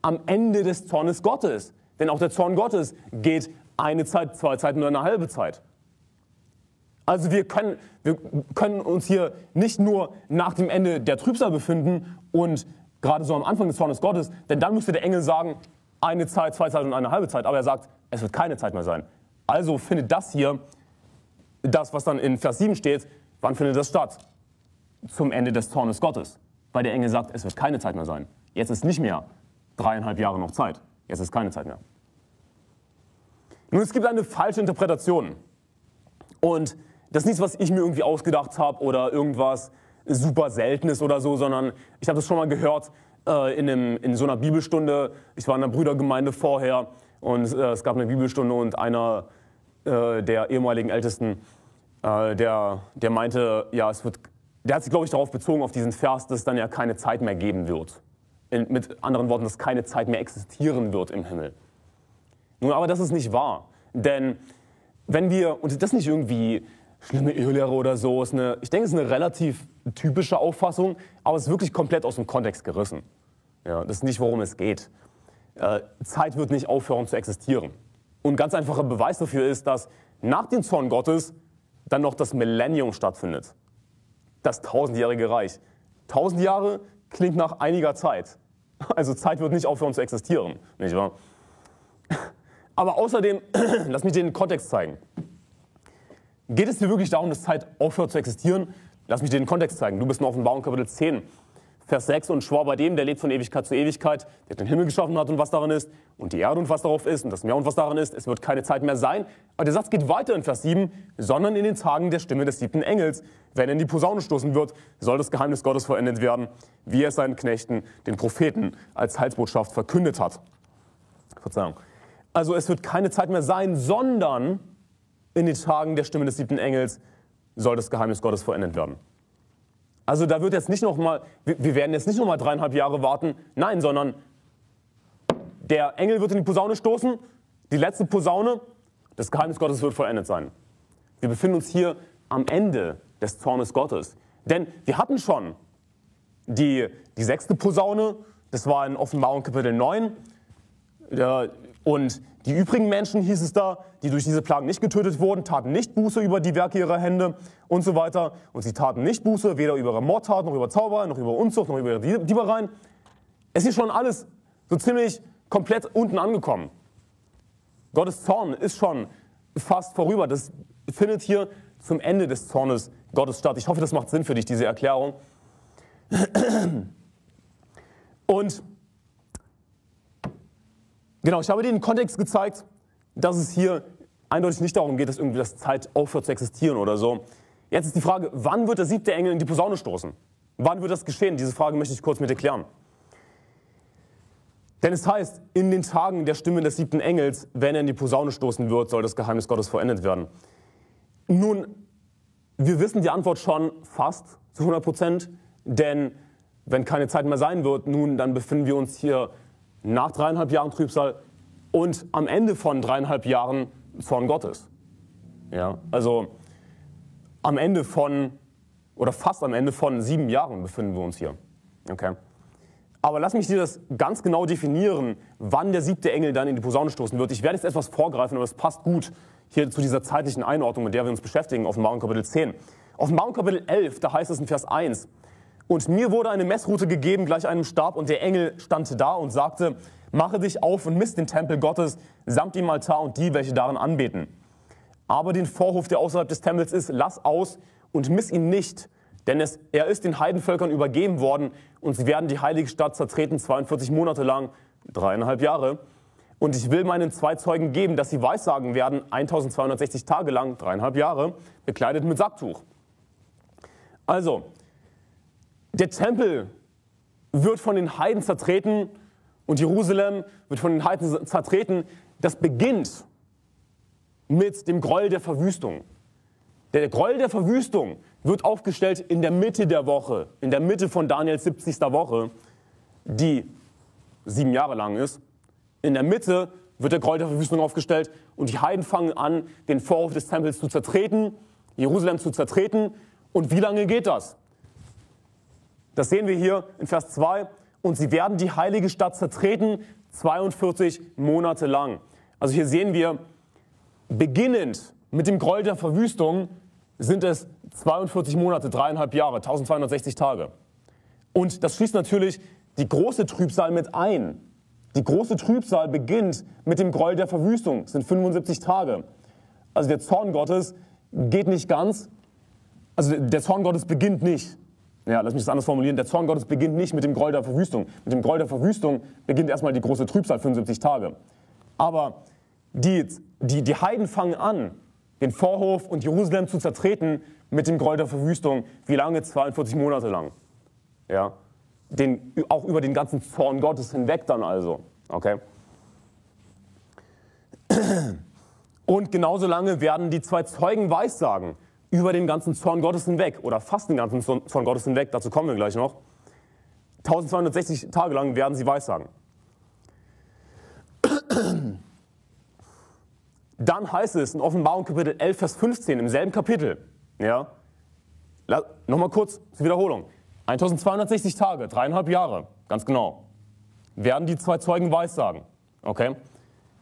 am Ende des Zornes Gottes. Denn auch der Zorn Gottes geht eine Zeit, zwei Zeiten oder eine halbe Zeit. Also wir können, wir können uns hier nicht nur nach dem Ende der Trübsal befinden und gerade so am Anfang des Zornes Gottes, denn dann müsste der Engel sagen, eine Zeit, zwei Zeiten und eine halbe Zeit. Aber er sagt, es wird keine Zeit mehr sein. Also findet das hier, das, was dann in Vers 7 steht, wann findet das statt? Zum Ende des Zornes Gottes. Weil der Engel sagt, es wird keine Zeit mehr sein. Jetzt ist nicht mehr dreieinhalb Jahre noch Zeit. Jetzt ist keine Zeit mehr. Nun, es gibt eine falsche Interpretation. Und das ist nichts, was ich mir irgendwie ausgedacht habe oder irgendwas super Seltenes oder so, sondern ich habe das schon mal gehört äh, in, einem, in, so einer Bibelstunde. Ich war in einer Brüdergemeinde vorher und äh, es gab eine Bibelstunde und einer äh, der ehemaligen Ältesten, äh, der, der meinte, ja, es wird, der hat sich, glaube ich, darauf bezogen, auf diesen Vers, dass es dann ja keine Zeit mehr geben wird. In, mit anderen Worten, dass keine Zeit mehr existieren wird im Himmel. Nun, aber das ist nicht wahr. Denn wenn wir, und das ist nicht irgendwie schlimme Irrlehre oder so. Ist eine, ich denke, es ist eine relativ typische Auffassung, aber es ist wirklich komplett aus dem Kontext gerissen. Ja, das ist nicht, worum es geht. Äh, Zeit wird nicht aufhören zu existieren. Und ganz einfacher Beweis dafür ist, dass nach dem Zorn Gottes dann noch das Millennium stattfindet. Das tausendjährige Reich. Tausend Jahre klingt nach einiger Zeit. Also Zeit wird nicht aufhören zu existieren, nicht wahr? Aber außerdem, (clears throat) lass mich dir den Kontext zeigen. Geht es dir wirklich darum, dass Zeit aufhört zu existieren? Lass mich dir den Kontext zeigen. Du bist in Offenbarung Kapitel 10, Vers 6, und schwor bei dem, der lebt von Ewigkeit zu Ewigkeit, der den Himmel geschaffen hat und was darin ist, und die Erde und was darauf ist, und das Meer und was darin ist, es wird keine Zeit mehr sein. Aber der Satz geht weiter in Vers 7, sondern in den Tagen der Stimme des siebten Engels, wenn er in die Posaune stoßen wird, soll das Geheimnis Gottes vollendet werden, wie er seinen Knechten, den Propheten, als Heilsbotschaft verkündet hat. Verzeihung. Also es wird keine Zeit mehr sein, sondern in den Tagen der Stimme des siebten Engels soll das Geheimnis Gottes vollendet werden. Also da wird jetzt nicht noch mal, wir werden jetzt nicht noch mal dreieinhalb Jahre warten, nein, sondern der Engel wird in die Posaune stoßen, die letzte Posaune, das Geheimnis Gottes wird vollendet sein. Wir befinden uns hier am Ende des Zornes Gottes. Denn wir hatten schon die, die sechste Posaune, das war in Offenbarung Kapitel 9. Und die übrigen Menschen, hieß es da, die durch diese Plagen nicht getötet wurden, taten nicht Buße über die Werke ihrer Hände und so weiter. Und sie taten nicht Buße, weder über ihre Mordtaten, noch über Zauber, noch über Unzucht, noch über ihre Diebereien. Es ist schon alles so ziemlich komplett unten angekommen. Gottes Zorn ist schon fast vorüber. Das findet hier zum Ende des Zornes Gottes statt. Ich hoffe, das macht Sinn für dich, diese Erklärung. Und Genau, ich habe dir den Kontext gezeigt, dass es hier eindeutig nicht darum geht, dass irgendwie das Zeit aufhört zu existieren oder so. Jetzt ist die Frage, wann wird der siebte Engel in die Posaune stoßen? Wann wird das geschehen? Diese Frage möchte ich kurz mit dir klären. Denn es heißt, in den Tagen der Stimme des siebten Engels, wenn er in die Posaune stoßen wird, soll das Geheimnis Gottes vollendet werden. Nun, wir wissen die Antwort schon fast zu 100 Prozent, denn wenn keine Zeit mehr sein wird, nun, dann befinden wir uns hier nach dreieinhalb Jahren Trübsal und am Ende von dreieinhalb Jahren Zorn Gottes. Ja, also am Ende von, oder fast am Ende von sieben Jahren befinden wir uns hier. Okay. Aber lass mich dir das ganz genau definieren, wann der siebte Engel dann in die Posaune stoßen wird. Ich werde jetzt etwas vorgreifen, aber es passt gut hier zu dieser zeitlichen Einordnung, mit der wir uns beschäftigen, Offenbarung Kapitel 10. Offenbarung Kapitel 11, da heißt es in Vers 1, und mir wurde eine Messroute gegeben, gleich einem Stab, und der Engel stand da und sagte, mache dich auf und misst den Tempel Gottes samt dem Altar und die, welche darin anbeten. Aber den Vorhof, der außerhalb des Tempels ist, lass aus und miss ihn nicht, denn es, er ist den Heidenvölkern übergeben worden und sie werden die heilige Stadt zertreten 42 Monate lang, dreieinhalb Jahre. Und ich will meinen zwei Zeugen geben, dass sie Weissagen werden, 1260 Tage lang, dreieinhalb Jahre, bekleidet mit Sacktuch. Also, der Tempel wird von den Heiden zertreten und Jerusalem wird von den Heiden zertreten. Das beginnt mit dem Gräuel der Verwüstung. Der Gräuel der Verwüstung wird aufgestellt in der Mitte der Woche, in der Mitte von Daniels 70. Woche, die sieben Jahre lang ist. In der Mitte wird der Gräuel der Verwüstung aufgestellt und die Heiden fangen an, den Vorhof des Tempels zu zertreten, Jerusalem zu zertreten. Und wie lange geht das? Das sehen wir hier in Vers 2. Und sie werden die heilige Stadt zertreten 42 Monate lang. Also hier sehen wir, beginnend mit dem Gräuel der Verwüstung sind es 42 Monate, dreieinhalb Jahre, 1260 Tage. Und das schließt natürlich die große Trübsal mit ein. Die große Trübsal beginnt mit dem Gräuel der Verwüstung, sind 75 Tage. Also der Zorn Gottes geht nicht ganz, also der Zorn Gottes beginnt nicht ja, lass mich das anders formulieren. Der Zorn Gottes beginnt nicht mit dem Groll der Verwüstung. Mit dem Groll der Verwüstung beginnt erstmal die große Trübsal, 75 Tage. Aber die, die, die Heiden fangen an, den Vorhof und Jerusalem zu zertreten mit dem Groll der Verwüstung. Wie lange? 42 Monate lang. Ja? Den, auch über den ganzen Zorn Gottes hinweg dann also. Okay? Und genauso lange werden die zwei Zeugen weissagen über den ganzen Zorn Gottes hinweg oder fast den ganzen Zorn Gottes hinweg, dazu kommen wir gleich noch. 1260 Tage lang werden sie weissagen. Dann heißt es in Offenbarung Kapitel 11, Vers 15, im selben Kapitel, ja, nochmal kurz zur Wiederholung. 1260 Tage, dreieinhalb Jahre, ganz genau, werden die zwei Zeugen weissagen. Okay?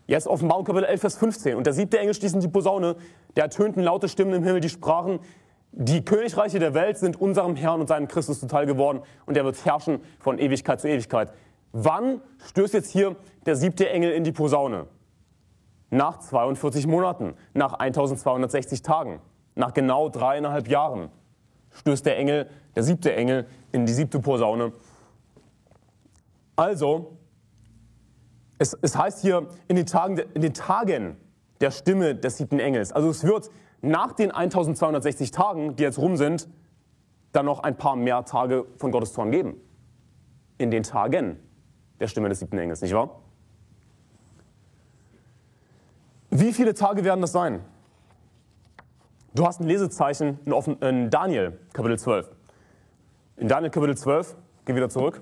Jetzt Offenbarung Kapitel 11, Vers 15. Und der siebte Engel stieß in die Posaune, der ertönten laute Stimmen im Himmel, die sprachen, die Königreiche der Welt sind unserem Herrn und seinem Christus zuteil geworden und er wird herrschen von Ewigkeit zu Ewigkeit. Wann stößt jetzt hier der siebte Engel in die Posaune? Nach 42 Monaten, nach 1260 Tagen, nach genau dreieinhalb Jahren stößt der Engel, der siebte Engel, in die siebte Posaune Also, es, es heißt hier in den, Tagen, in den Tagen der Stimme des siebten Engels. Also es wird nach den 1260 Tagen, die jetzt rum sind, dann noch ein paar mehr Tage von Gottes Zorn geben. In den Tagen der Stimme des siebten Engels, nicht wahr? Wie viele Tage werden das sein? Du hast ein Lesezeichen in, Daniel, Kapitel 12. In Daniel, Kapitel 12, geh wieder zurück.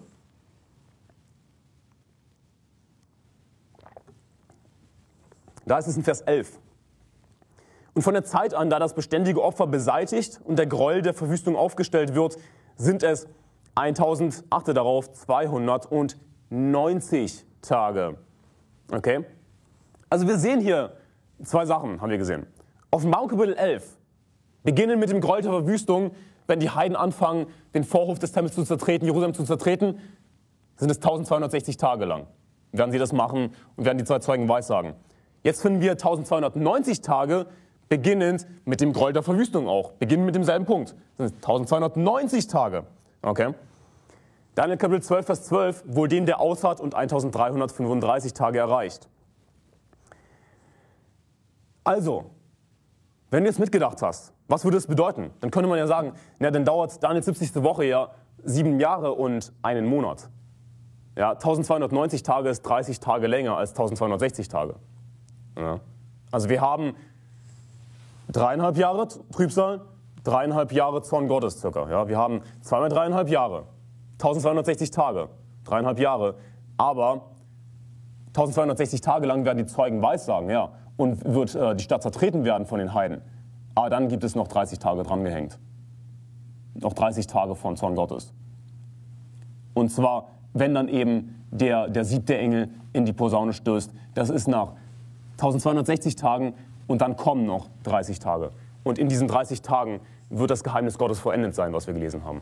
Da ist es in Vers 11. Und von der Zeit an, da das beständige Opfer beseitigt und der Gräuel der Verwüstung aufgestellt wird, sind es 1000, achte darauf, 290 Tage. Okay? Also wir sehen hier zwei Sachen, haben wir gesehen. Offenbarung Kapitel 11 beginnen mit dem Gräuel der Verwüstung, wenn die Heiden anfangen, den Vorhof des Tempels zu zertreten, Jerusalem zu zertreten, sind es 1260 Tage lang. Werden sie das machen und werden die zwei Zeugen weissagen. Jetzt finden wir 1290 Tage, beginnend mit dem Gräuel der Verwüstung auch. Beginnen mit demselben Punkt. Das sind 1290 Tage. Okay? Daniel Kapitel 12, Vers 12, wohl den, der aushat und 1335 Tage erreicht. Also, wenn du jetzt mitgedacht hast, was würde das bedeuten? Dann könnte man ja sagen, na, dann dauert Daniels 70. Woche ja sieben Jahre und einen Monat. Ja, 1290 Tage ist 30 Tage länger als 1260 Tage. Ja. Also wir haben dreieinhalb Jahre Trübsal, dreieinhalb Jahre Zorn Gottes circa. Ja, wir haben zweimal dreieinhalb Jahre, 1260 Tage, dreieinhalb Jahre. Aber 1260 Tage lang werden die Zeugen weissagen, ja, und wird äh, die Stadt zertreten werden von den Heiden. Aber dann gibt es noch 30 Tage dran gehängt. Noch 30 Tage von Zorn Gottes. Und zwar, wenn dann eben der, der siebte Engel in die Posaune stößt. Das ist nach 1260 Tagen und dann kommen noch 30 Tage. Und in diesen 30 Tagen wird das Geheimnis Gottes vollendet sein, was wir gelesen haben.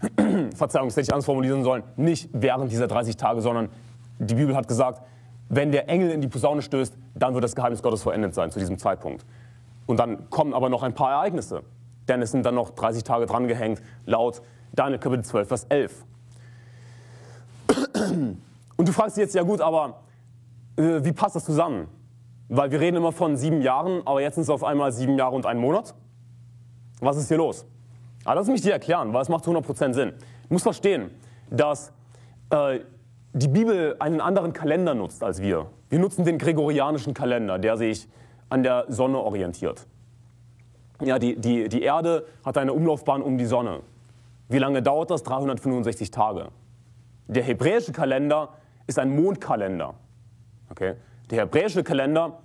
(clears throat) Verzeihung, das hätte ich anders formulieren sollen. Nicht während dieser 30 Tage, sondern die Bibel hat gesagt, wenn der Engel in die Posaune stößt, dann wird das Geheimnis Gottes vollendet sein zu diesem Zeitpunkt. Und dann kommen aber noch ein paar Ereignisse. Denn es sind dann noch 30 Tage drangehängt, laut Daniel Kapitel 12, Vers 11. (clears throat) Und du fragst dich jetzt, ja gut, aber äh, wie passt das zusammen? Weil wir reden immer von sieben Jahren, aber jetzt sind es auf einmal sieben Jahre und ein Monat. Was ist hier los? Aber lass mich dir erklären, weil es macht 100% Sinn. Du musst verstehen, dass äh, die Bibel einen anderen Kalender nutzt als wir. Wir nutzen den gregorianischen Kalender, der sich an der Sonne orientiert. Ja, die, die, die Erde hat eine Umlaufbahn um die Sonne. Wie lange dauert das? 365 Tage. Der hebräische Kalender ist ein Mondkalender. Okay? Der hebräische Kalender,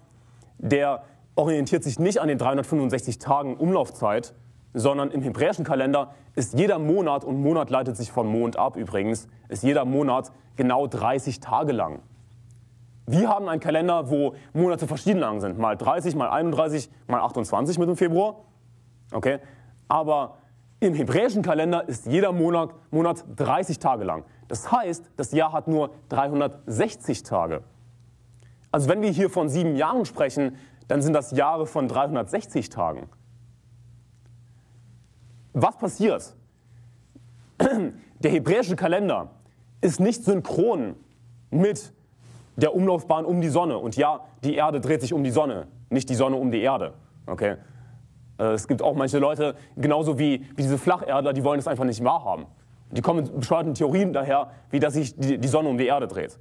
der orientiert sich nicht an den 365 Tagen Umlaufzeit, sondern im hebräischen Kalender ist jeder Monat, und Monat leitet sich von Mond ab übrigens, ist jeder Monat genau 30 Tage lang. Wir haben einen Kalender, wo Monate verschieden lang sind. Mal 30, mal 31, mal 28 mit dem Februar. Okay? Aber im hebräischen Kalender ist jeder Monat, Monat 30 Tage lang. Das heißt, das Jahr hat nur 360 Tage. Also wenn wir hier von sieben Jahren sprechen, dann sind das Jahre von 360 Tagen. Was passiert? Der hebräische Kalender ist nicht synchron mit der Umlaufbahn um die Sonne. Und ja, die Erde dreht sich um die Sonne, nicht die Sonne um die Erde. Okay? Äh, es gibt auch manche Leute, genauso wie, wie diese Flacherdler, die wollen es einfach nicht wahrhaben. Die kommen mit bescheuerten Theorien daher, wie dass sich die, die Sonne um die Erde dreht.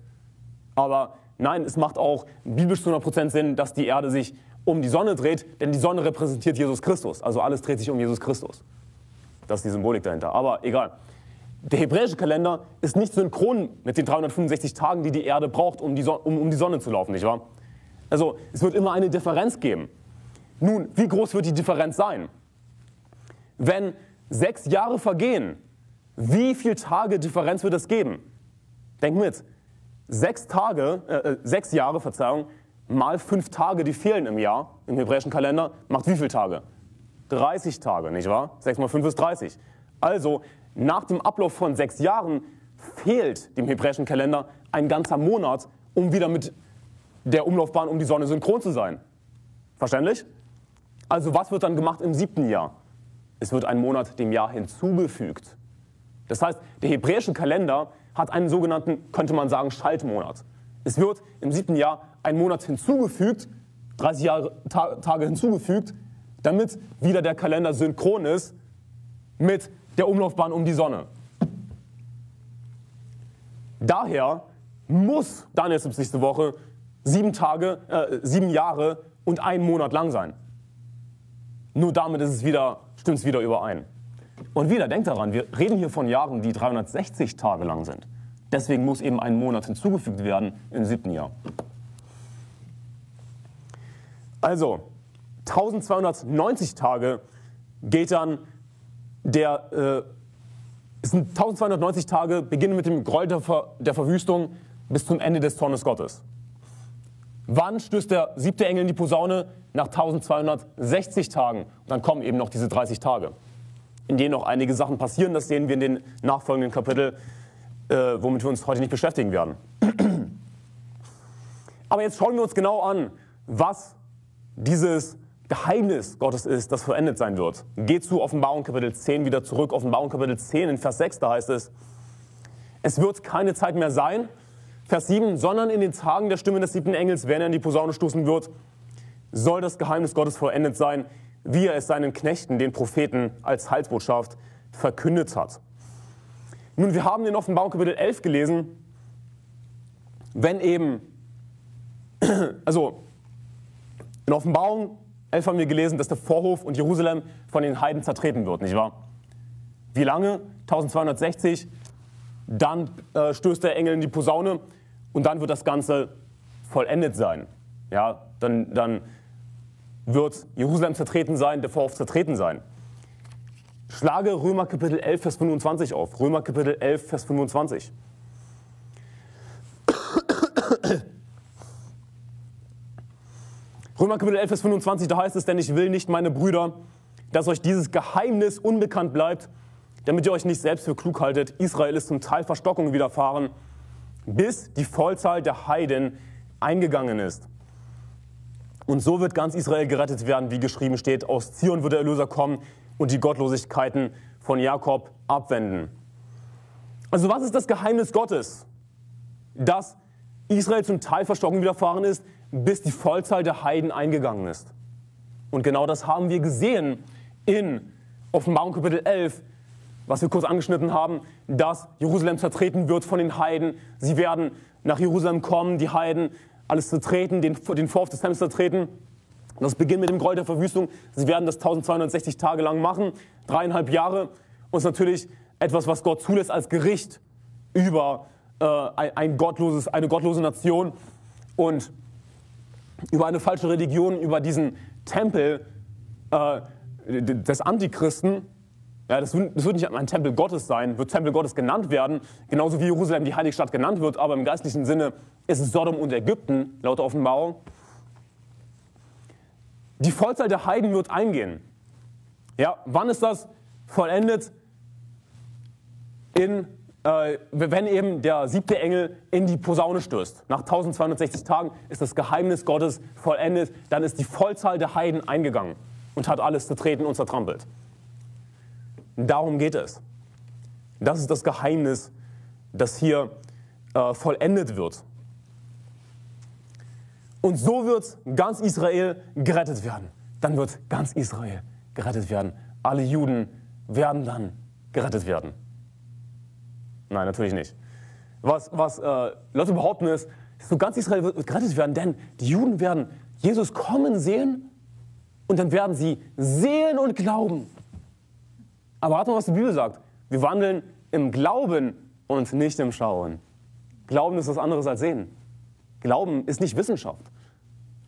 Aber Nein, es macht auch biblisch zu 100% Sinn, dass die Erde sich um die Sonne dreht, denn die Sonne repräsentiert Jesus Christus. Also alles dreht sich um Jesus Christus. Das ist die Symbolik dahinter. Aber egal. Der hebräische Kalender ist nicht synchron mit den 365 Tagen, die die Erde braucht, um die, Sonne, um, um die Sonne zu laufen, nicht wahr? Also es wird immer eine Differenz geben. Nun, wie groß wird die Differenz sein? Wenn sechs Jahre vergehen, wie viele Tage Differenz wird es geben? Denk mit, sechs Tage, äh, äh, sechs Jahre, Verzeihung, mal fünf Tage, die fehlen im Jahr, im hebräischen Kalender, macht wie viele Tage? 30 Tage, nicht wahr? 6 mal 5 ist 30. Also, nach dem Ablauf von sechs Jahren fehlt dem hebräischen Kalender ein ganzer Monat, um wieder mit der Umlaufbahn um die Sonne synchron zu sein. Verständlich? Also was wird dann gemacht im siebten Jahr? Es wird ein Monat dem Jahr hinzugefügt. Das heißt, der hebräische Kalender hat einen sogenannten, könnte man sagen, Schaltmonat. Es wird im siebten Jahr ein Monat hinzugefügt, 30 Jahre, Ta Tage hinzugefügt, damit wieder der Kalender synchron ist mit der Umlaufbahn um die Sonne. Daher muss Daniels 70. Woche sieben Tage, äh, sieben Jahre und einen Monat lang sein. Nur damit ist es wieder, stimmt es wieder überein. Und wieder, denkt daran, wir reden hier von Jahren, die 360 Tage lang sind. Deswegen muss eben ein Monat hinzugefügt werden im siebten Jahr. Also, 1290 Tage geht dann der, äh, sind 1290 Tage, beginnen mit dem Gräuel der, Ver, der Verwüstung bis zum Ende des Zornes Gottes. Wann stößt der siebte Engel in die Posaune? Nach 1260 Tagen. Und dann kommen eben noch diese 30 Tage, in denen noch einige Sachen passieren. Das sehen wir in den nachfolgenden Kapitel, äh, womit wir uns heute nicht beschäftigen werden. (clears throat) Aber jetzt schauen wir uns genau an, was dieses Geheimnis Gottes ist, das vollendet sein wird. Geht zu Offenbarung Kapitel 10 wieder zurück. Offenbarung Kapitel 10 in Vers 6, da heißt es, es wird keine Zeit mehr sein, Vers 7, sondern in den Tagen der Stimme des siebten Engels, wenn er in die Posaune stoßen wird, soll das Geheimnis Gottes vollendet sein, wie er es seinen Knechten, den Propheten, als Heilsbotschaft verkündet hat. Nun, wir haben in Offenbarung Kapitel 11 gelesen, wenn eben, (clears throat) also in Offenbarung 11 haben wir gelesen, dass der Vorhof und Jerusalem von den Heiden zertreten wird, nicht wahr? Wie lange? 1260. Dann äh, stößt der Engel in die Posaune und dann wird das Ganze vollendet sein. Ja, dann, dann wird Jerusalem zertreten sein, der Vorhof zertreten sein. Schlage Römer Kapitel 11, Vers 25 auf. Römer Kapitel 11, Vers 25. Römer Kapitel 11, Vers 25, da heißt es, denn ich will nicht, meine Brüder, dass euch dieses Geheimnis unbekannt bleibt, damit ihr euch nicht selbst für klug haltet. Israel ist zum Teil Verstockung widerfahren, bis die Vollzahl der Heiden eingegangen ist. Und so wird ganz Israel gerettet werden, wie geschrieben steht. Aus Zion wird der Erlöser kommen und die Gottlosigkeiten von Jakob abwenden. Also was ist das Geheimnis Gottes? Dass Israel zum Teil Verstockung widerfahren ist, bis die Vollzahl der Heiden eingegangen ist. Und genau das haben wir gesehen in Offenbarung Kapitel 11, was wir kurz angeschnitten haben, dass Jerusalem zertreten wird von den Heiden. Sie werden nach Jerusalem kommen, die Heiden, alles zertreten, den, den Vorhof des Tempels zertreten. Das beginnt mit dem Gräuel der Verwüstung. Sie werden das 1260 Tage lang machen, dreieinhalb Jahre. Und es ist natürlich etwas, was Gott zulässt als Gericht über äh, ein gottloses, eine gottlose Nation und über eine falsche Religion, über diesen Tempel äh, des Antichristen, ja, das, das, wird nicht ein Tempel Gottes sein, wird Tempel Gottes genannt werden, genauso wie Jerusalem die heilige Stadt genannt wird, aber im geistlichen Sinne ist es Sodom und Ägypten, laut Offenbarung. Die Vollzahl der Heiden wird eingehen. Ja, wann ist das vollendet? In, äh, wenn eben der siebte Engel in die Posaune stößt. Nach 1260 Tagen ist das Geheimnis Gottes vollendet, dann ist die Vollzahl der Heiden eingegangen und hat alles zertreten und zertrampelt. Darum geht es. Das ist das Geheimnis, das hier äh, vollendet wird. Und so wird ganz Israel gerettet werden. Dann wird ganz Israel gerettet werden. Alle Juden werden dann gerettet werden. Nein, natürlich nicht. Was, was äh, Leute behaupten ist, so ganz Israel wird gerettet werden, denn die Juden werden Jesus kommen sehen und dann werden sie sehen und glauben. Aber warte mal, was die Bibel sagt. Wir wandeln im Glauben und nicht im Schauen. Glauben ist was anderes als sehen. Glauben ist nicht Wissenschaft.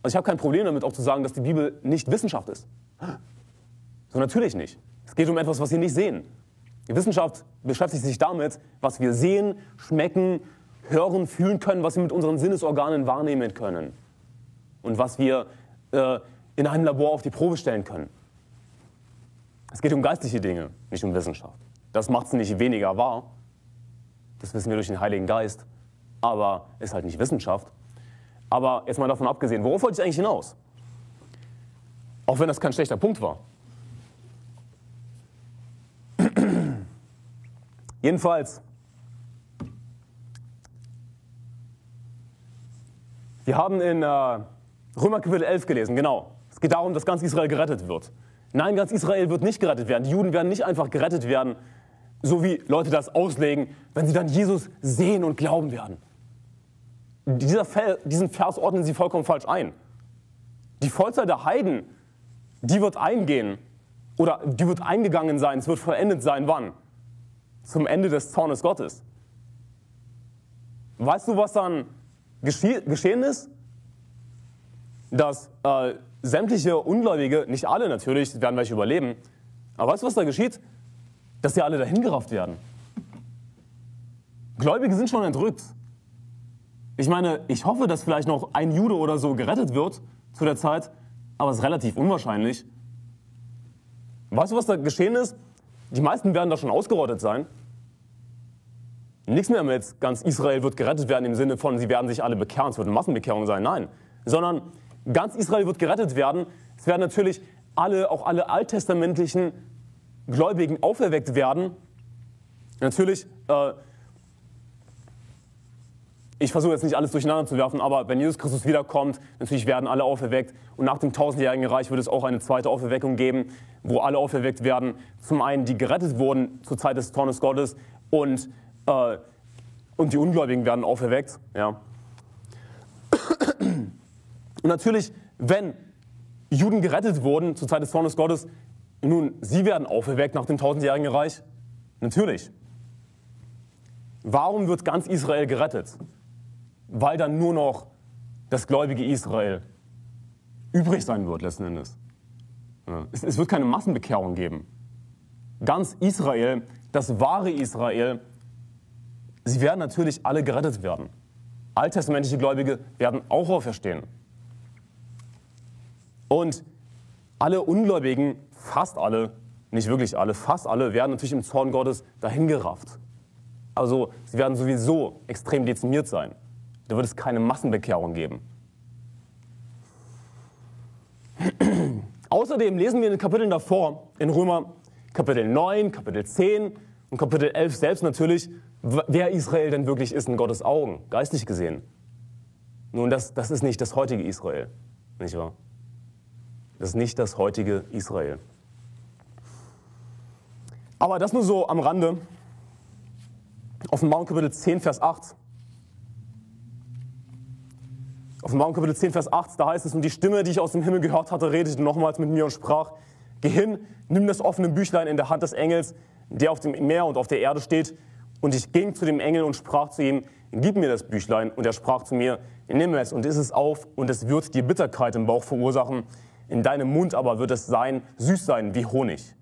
Also ich habe kein Problem damit auch zu sagen, dass die Bibel nicht Wissenschaft ist. So natürlich nicht. Es geht um etwas, was wir nicht sehen. Die Wissenschaft beschäftigt sich damit, was wir sehen, schmecken, hören, fühlen können, was wir mit unseren Sinnesorganen wahrnehmen können. Und was wir äh, in einem Labor auf die Probe stellen können. Es geht um geistliche Dinge, nicht um Wissenschaft. Das macht es nicht weniger wahr. Das wissen wir durch den Heiligen Geist. Aber ist halt nicht Wissenschaft. Aber jetzt mal davon abgesehen, worauf wollte ich eigentlich hinaus? Auch wenn das kein schlechter Punkt war. (clears throat) Jedenfalls, wir haben in äh, Römer Kapitel 11 gelesen, genau. Es geht darum, dass ganz Israel gerettet wird. Nein, ganz Israel wird nicht gerettet werden. Die Juden werden nicht einfach gerettet werden, so wie Leute das auslegen, wenn sie dann Jesus sehen und glauben werden. Dieser, diesen Vers ordnen sie vollkommen falsch ein. Die Vollzeit der Heiden, die wird eingehen oder die wird eingegangen sein, es wird vollendet sein, wann? Zum Ende des Zornes Gottes. Weißt du, was dann geschehen ist? Dass äh, sämtliche Ungläubige, nicht alle natürlich, werden welche überleben, aber weißt du, was da geschieht? Dass sie alle dahingerafft werden. Gläubige sind schon entrückt. Ich meine, ich hoffe, dass vielleicht noch ein Jude oder so gerettet wird zu der Zeit, aber es ist relativ unwahrscheinlich. Weißt du, was da geschehen ist? Die meisten werden da schon ausgerottet sein. Nichts mehr mit ganz Israel wird gerettet werden im Sinne von, sie werden sich alle bekehren, es wird eine Massenbekehrung sein. Nein. Sondern ganz Israel wird gerettet werden. Es werden natürlich alle, auch alle alttestamentlichen Gläubigen auferweckt werden. Natürlich, äh, ich versuche jetzt nicht alles durcheinander zu werfen, aber wenn Jesus Christus wiederkommt, natürlich werden alle auferweckt. Und nach dem tausendjährigen Reich wird es auch eine zweite Auferweckung geben, wo alle auferweckt werden. Zum einen, die gerettet wurden zur Zeit des Zornes Gottes und äh, und die Ungläubigen werden auferweckt. Ja. Und natürlich, wenn Juden gerettet wurden zur Zeit des Zornes Gottes, nun, sie werden auferweckt nach dem tausendjährigen Reich. Natürlich. Warum wird ganz Israel gerettet? Weil dann nur noch das gläubige Israel übrig sein wird, letzten Endes. Es, es wird keine Massenbekehrung geben. Ganz Israel, das wahre Israel, sie werden natürlich alle gerettet werden. Alttestamentliche Gläubige werden auch auferstehen. Und alle Ungläubigen, fast alle, nicht wirklich alle, fast alle, werden natürlich im Zorn Gottes dahingerafft. Also sie werden sowieso extrem dezimiert sein. Da wird es keine Massenbekehrung geben. (clears throat) Außerdem lesen wir in den Kapiteln davor, in Römer Kapitel 9, Kapitel 10 und Kapitel 11 selbst natürlich, wer Israel denn wirklich ist in Gottes Augen, geistlich gesehen. Nun, das, das ist nicht das heutige Israel, nicht wahr? Das ist nicht das heutige Israel. Aber das nur so am Rande. Offenbarung Kapitel 10, Vers 8. Offenbarung Kapitel 10, Vers 8, da heißt es, und die Stimme, die ich aus dem Himmel gehört hatte, redete nochmals mit mir und sprach, Geh hin, nimm das offene Büchlein in der Hand des Engels, der auf dem Meer und auf der Erde steht, und ich ging zu dem Engel und sprach zu ihm, gib mir das Büchlein. Und er sprach zu mir, nimm es und iss es auf, und es wird dir Bitterkeit im Bauch verursachen. In deinem Mund aber wird es sein, süß sein wie Honig.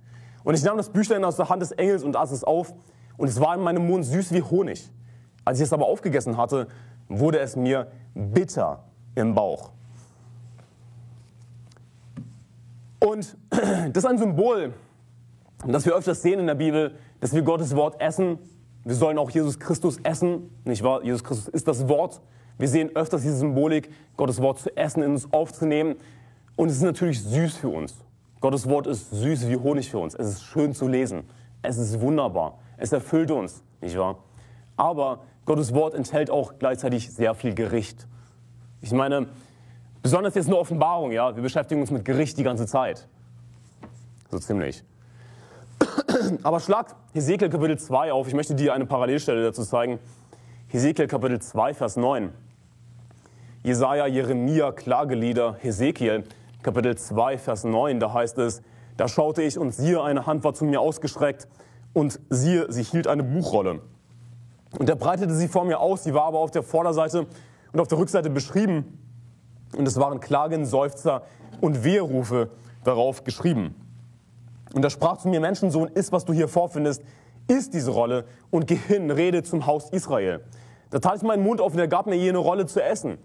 Und ich nahm das Büchlein aus der Hand des Engels und aß es auf, und es war in meinem Mund süß wie Honig. Als ich es aber aufgegessen hatte, wurde es mir bitter im Bauch. Und (clears throat) das ist ein Symbol, das wir öfters sehen in der Bibel, dass wir Gottes Wort essen wir sollen auch Jesus Christus essen, nicht wahr? Jesus Christus ist das Wort. Wir sehen öfters diese Symbolik, Gottes Wort zu essen, in uns aufzunehmen. Und es ist natürlich süß für uns. Gottes Wort ist süß wie Honig für uns. Es ist schön zu lesen. Es ist wunderbar. Es erfüllt uns, nicht wahr? Aber Gottes Wort enthält auch gleichzeitig sehr viel Gericht. Ich meine, besonders jetzt eine Offenbarung, ja. Wir beschäftigen uns mit Gericht die ganze Zeit. So ziemlich. (clears throat) Aber schlag Hesekiel Kapitel 2 auf. Ich möchte dir eine Parallelstelle dazu zeigen. Hesekiel Kapitel 2, Vers 9. Jesaja, Jeremia, Klagelieder, Hesekiel Kapitel 2, Vers 9. Da heißt es, da schaute ich und siehe, eine Hand war zu mir ausgestreckt und siehe, sie hielt eine Buchrolle. Und er breitete sie vor mir aus, sie war aber auf der Vorderseite und auf der Rückseite beschrieben. Und es waren Klagen, Seufzer und Weherufe darauf geschrieben. Und er sprach zu mir, Menschensohn, ist, was du hier vorfindest, ist diese Rolle und geh hin, rede zum Haus Israel. Da tat ich meinen Mund auf und er gab mir jene Rolle zu essen.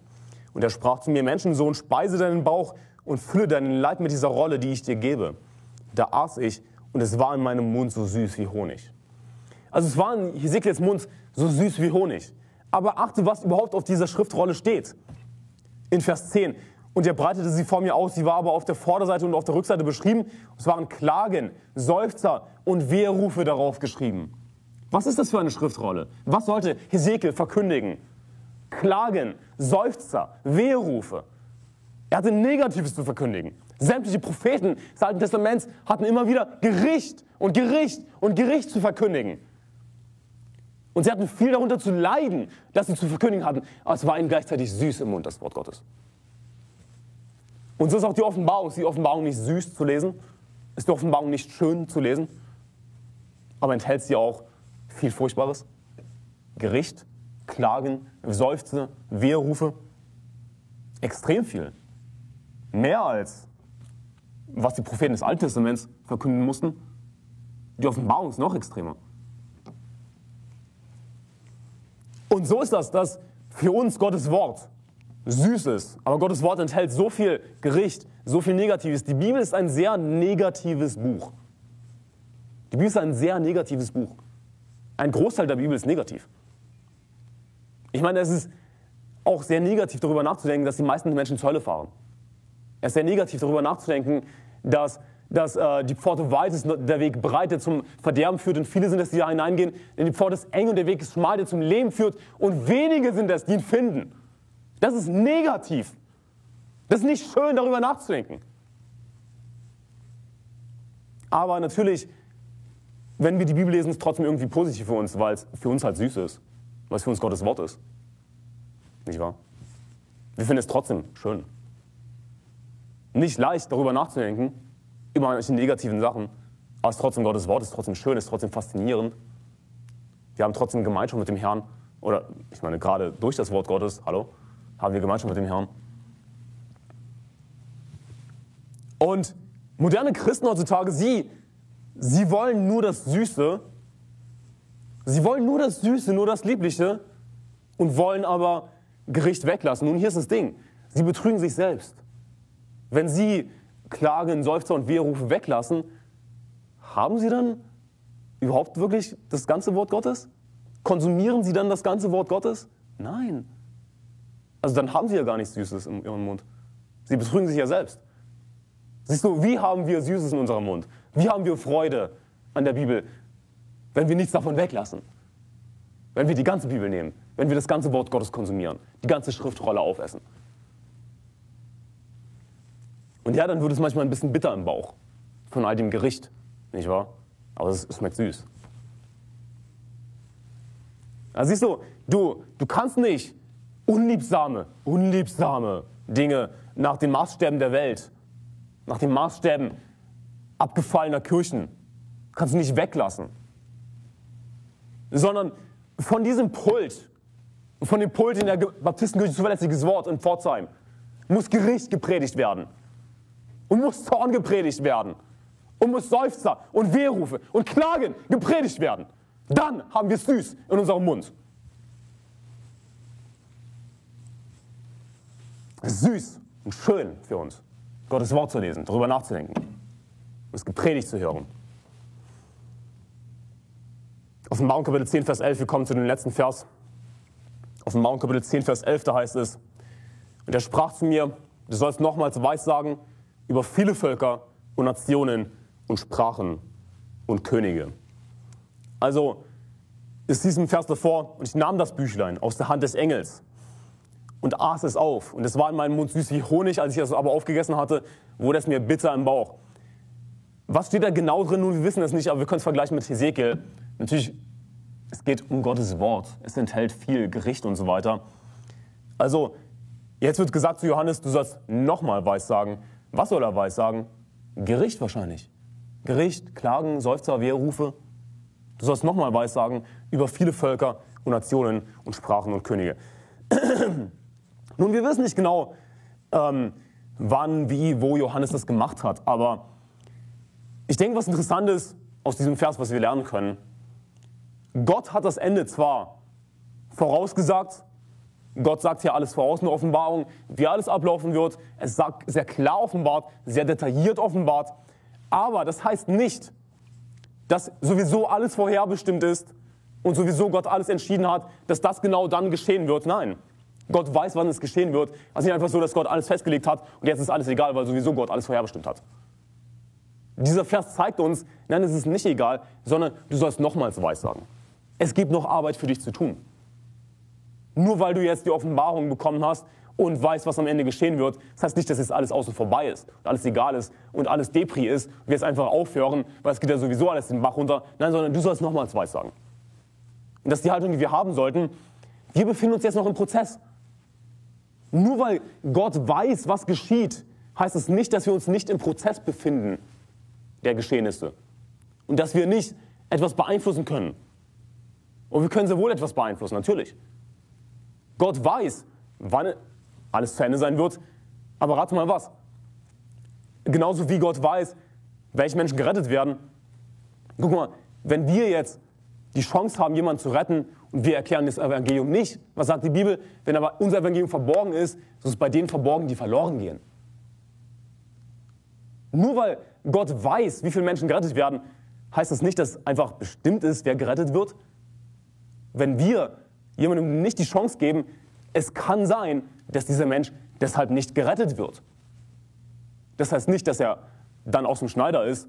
Und er sprach zu mir, Menschensohn, speise deinen Bauch und fülle deinen Leib mit dieser Rolle, die ich dir gebe. Da aß ich und es war in meinem Mund so süß wie Honig. Also es war in Hesekiels Mund so süß wie Honig. Aber achte, was überhaupt auf dieser Schriftrolle steht. In Vers 10. Und er breitete sie vor mir aus, sie war aber auf der Vorderseite und auf der Rückseite beschrieben. Es waren Klagen, Seufzer und Weherufe darauf geschrieben. Was ist das für eine Schriftrolle? Was sollte Hesekiel verkündigen? Klagen, Seufzer, Weherufe. Er hatte Negatives zu verkündigen. Sämtliche Propheten des Alten Testaments hatten immer wieder Gericht und Gericht und Gericht zu verkündigen. Und sie hatten viel darunter zu leiden, dass sie zu verkündigen hatten. Aber es war ihnen gleichzeitig süß im Mund, das Wort Gottes. Und so ist auch die Offenbarung. Ist die Offenbarung nicht süß zu lesen? Ist die Offenbarung nicht schön zu lesen? Aber enthält sie auch viel Furchtbares? Gericht, Klagen, Seufze, Weherufe? Extrem viel. Mehr als was die Propheten des Alten Testaments verkünden mussten. Die Offenbarung ist noch extremer. Und so ist das, dass für uns Gottes Wort süß ist. Aber Gottes Wort enthält so viel Gericht, so viel Negatives. Die Bibel ist ein sehr negatives Buch. Die Bibel ist ein sehr negatives Buch. Ein Großteil der Bibel ist negativ. Ich meine, es ist auch sehr negativ darüber nachzudenken, dass die meisten Menschen zur Hölle fahren. Es ist sehr negativ darüber nachzudenken, dass dass äh, die Pforte weit ist, der Weg breit, der zum Verderben führt und viele sind es, die da hineingehen, denn die Pforte ist eng und der Weg ist schmal, der zum Leben führt und wenige sind es, die ihn finden. Das ist negativ. Das ist nicht schön, darüber nachzudenken. Aber natürlich, wenn wir die Bibel lesen, ist es trotzdem irgendwie positiv für uns, weil es für uns halt süß ist, weil es für uns Gottes Wort ist. Nicht wahr? Wir finden es trotzdem schön. Nicht leicht, darüber nachzudenken, über manche negativen Sachen. Aber es ist trotzdem Gottes Wort, es ist trotzdem schön, es ist trotzdem faszinierend. Wir haben trotzdem Gemeinschaft mit dem Herrn. Oder ich meine, gerade durch das Wort Gottes, hallo, haben wir Gemeinschaft mit dem Herrn. Und moderne Christen heutzutage, sie, sie wollen nur das Süße. Sie wollen nur das Süße, nur das Liebliche und wollen aber Gericht weglassen. Nun, hier ist das Ding. Sie betrügen sich selbst. Wenn sie Klagen, Seufzer und Weherufe weglassen, haben sie dann überhaupt wirklich das ganze Wort Gottes? Konsumieren sie dann das ganze Wort Gottes? Nein. Also dann haben sie ja gar nichts Süßes in ihrem Mund. Sie betrügen sich ja selbst. Siehst du, wie haben wir Süßes in unserem Mund? Wie haben wir Freude an der Bibel, wenn wir nichts davon weglassen? Wenn wir die ganze Bibel nehmen, wenn wir das ganze Wort Gottes konsumieren, die ganze Schriftrolle aufessen. Und ja, dann wird es manchmal ein bisschen bitter im Bauch von all dem Gericht, nicht wahr? Aber es, schmeckt süß. Also siehst du, du, du kannst nicht unliebsame, unliebsame Dinge nach den Maßstäben der Welt, nach den Maßstäben abgefallener Kirchen, kannst du nicht weglassen. Sondern von diesem Pult, von dem Pult in der Baptistenkirche zuverlässiges Wort in Pforzheim, muss Gericht gepredigt werden und muss Zorn gepredigt werden und muss Seufzer und Wehrufe und Klagen gepredigt werden. Dann haben wir es süß in unserem Mund. Süß und schön für uns, Gottes Wort zu lesen, darüber nachzudenken, es gepredigt zu hören. Offenbarung Kapitel 10, Vers 11, wir kommen zu dem letzten Vers. Offenbarung Kapitel 10, Vers 11, da heißt es, und er sprach zu mir, du sollst nochmals weissagen, über viele Völker und Nationen und Sprachen und Könige. Also ist diesem Vers davor, und ich nahm das Büchlein aus der Hand des Engels und aß es auf. Und es war in meinem Mund süß wie Honig, als ich es aber aufgegessen hatte, wurde es mir bitter im Bauch. Was steht da genau drin? Nun, wir wissen es nicht, aber wir können es vergleichen mit Hesekiel. Natürlich, es geht um Gottes Wort. Es enthält viel Gericht und so weiter. Also, jetzt wird gesagt zu Johannes, du sollst nochmal weissagen. Was soll er weissagen? Gericht wahrscheinlich. Gericht, Klagen, Seufzer, Wehrrufe. Du sollst nochmal weissagen über viele Völker und Nationen und Sprachen und Könige. (clears throat) Nun, wir wissen nicht genau, ähm, wann, wie, wo Johannes das gemacht hat, aber ich denke, was interessant ist aus diesem Vers, was wir lernen können, Gott hat das Ende zwar vorausgesagt, Gott sagt hier alles voraus in der Offenbarung, wie alles ablaufen wird. Es sagt sehr klar offenbart, sehr detailliert offenbart. Aber das heißt nicht, dass sowieso alles vorherbestimmt ist und sowieso Gott alles entschieden hat, dass das genau dann geschehen wird. Nein. Gott weiß, wann es geschehen wird. Es ist nicht einfach so, dass Gott alles festgelegt hat und jetzt ist alles egal, weil sowieso Gott alles vorherbestimmt hat. Dieser Vers zeigt uns, nein, es ist nicht egal, sondern du sollst nochmals weissagen. Es gibt noch Arbeit für dich zu tun. Nur weil du jetzt die Offenbarung bekommen hast und weißt, was am Ende geschehen wird. Das heißt nicht, dass jetzt alles außen vorbei ist und alles egal ist und alles Depri ist und wir jetzt einfach aufhören, weil es geht ja sowieso alles den Bach runter. Nein, sondern du sollst nochmals weiß sagen. Und das ist die Haltung, die wir haben sollten. Wir befinden uns jetzt noch im Prozess. Nur weil Gott weiß, was geschieht, heißt es nicht, dass wir uns nicht im Prozess befinden der Geschehnisse. Und dass wir nicht etwas beeinflussen können. Und wir können sehr wohl etwas beeinflussen, natürlich. Gott weiß, wann alles zu Ende sein wird. Aber rate mal was. Genauso wie Gott weiß, welche Menschen gerettet werden. Guck mal, wenn wir jetzt die Chance haben, jemanden zu retten und wir erklären das Evangelium nicht, was sagt die Bibel? Wenn aber unser Evangelium verborgen ist, so ist es bei denen verborgen, die verloren gehen. Nur weil Gott weiß, wie viele Menschen gerettet werden, heißt das nicht, dass einfach bestimmt ist, wer gerettet wird. Wenn wir jemandem nicht die Chance geben, es kann sein, dass dieser Mensch deshalb nicht gerettet wird. Das heißt nicht, dass er dann aus dem Schneider ist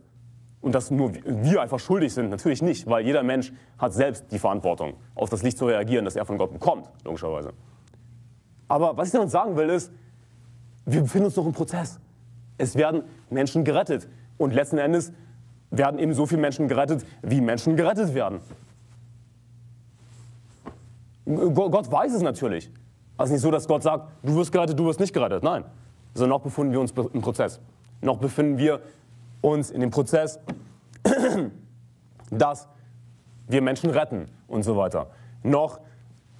und dass nur wir einfach schuldig sind. Natürlich nicht, weil jeder Mensch hat selbst die Verantwortung, auf das Licht zu reagieren, das er von Gott bekommt, logischerweise. Aber was ich damit sagen will, ist, wir befinden uns noch im Prozess. Es werden Menschen gerettet. Und letzten Endes werden eben so viele Menschen gerettet, wie Menschen gerettet werden. Gott weiß es natürlich. Also nicht so, dass Gott sagt, du wirst gerettet, du wirst nicht gerettet. Nein. Sondern noch befinden wir uns im Prozess. Noch befinden wir uns in dem Prozess, (clears throat) dass wir Menschen retten und so weiter. Noch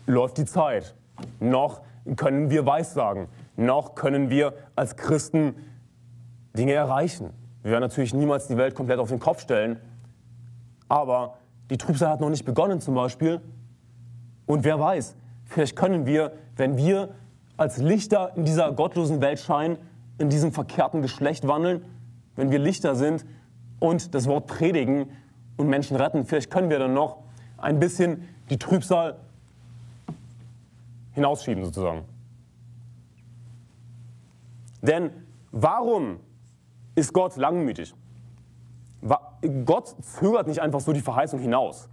läuft die Zeit. Noch können wir Weissagen. Noch können wir als Christen Dinge erreichen. Wir werden natürlich niemals die Welt komplett auf den Kopf stellen, aber die Trübsal hat noch nicht begonnen zum Beispiel. Und wer weiß, vielleicht können wir, wenn wir als Lichter in dieser gottlosen Welt scheinen, in diesem verkehrten Geschlecht wandeln, wenn wir Lichter sind und das Wort predigen und Menschen retten, vielleicht können wir dann noch ein bisschen die Trübsal hinausschieben sozusagen. Denn warum ist Gott langmütig. Gott zögert nicht einfach so die Verheißung hinaus.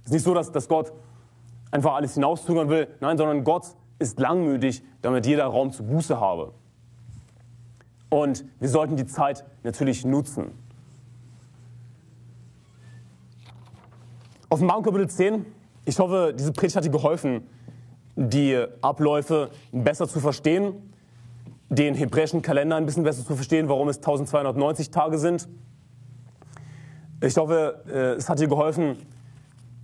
Es ist nicht so, dass, dass Gott einfach alles hinauszögern will, nein, sondern Gott ist langmütig, damit jeder Raum zu Buße habe. Und wir sollten die Zeit natürlich nutzen. Offenbarung Kapitel 10. Ich hoffe, diese Predigt hat dir geholfen, die Abläufe besser zu verstehen den hebräischen Kalender ein bisschen besser zu verstehen, warum es 1290 Tage sind. Ich hoffe, äh, es hat dir geholfen,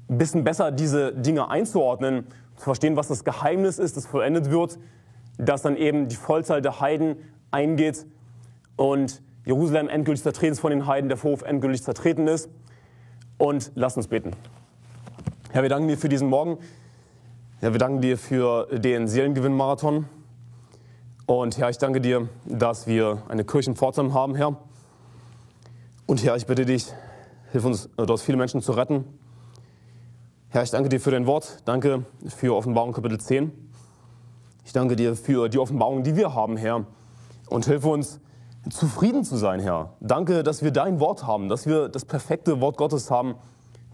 ein bisschen besser diese Dinge einzuordnen, zu verstehen, was das Geheimnis ist, das vollendet wird, dass dann eben die Vollzahl der Heiden eingeht und Jerusalem endgültig zertreten ist von den Heiden, der Hof endgültig zertreten ist. Und lass uns beten. Herr, wir danken dir für diesen Morgen. Ja, wir danken dir für den Seelengewinn-Marathon. Und Herr, ich danke dir, dass wir eine Kirche in Pforzheim haben, Herr. Und Herr, ich bitte dich, hilf uns, dort viele Menschen zu retten. Herr, ich danke dir für dein Wort. Danke für Offenbarung Kapitel 10. Ich danke dir für die Offenbarung, die wir haben, Herr. Und hilf uns, zufrieden zu sein, Herr. Danke, dass wir dein Wort haben, dass wir das perfekte Wort Gottes haben.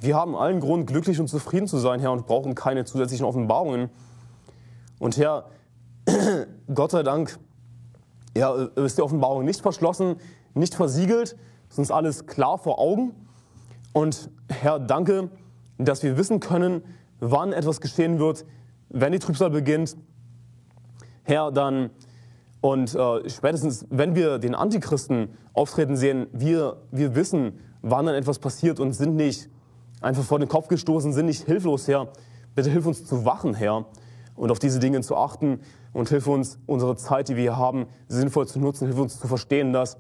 Wir haben allen Grund, glücklich und zufrieden zu sein, Herr, und brauchen keine zusätzlichen Offenbarungen. Und Herr, (clears throat) Gott sei Dank ja, ist die Offenbarung nicht verschlossen, nicht versiegelt, uns alles klar vor Augen. Und Herr, danke, dass wir wissen können, wann etwas geschehen wird, wenn die Trübsal beginnt. Herr, dann und äh, spätestens, wenn wir den Antichristen auftreten sehen, wir, wir wissen, wann dann etwas passiert und sind nicht einfach vor den Kopf gestoßen, sind nicht hilflos, Herr. Bitte hilf uns zu wachen, Herr, und auf diese Dinge zu achten und hilf uns, unsere Zeit, die wir hier haben, sinnvoll zu nutzen. Hilf uns zu verstehen, dass,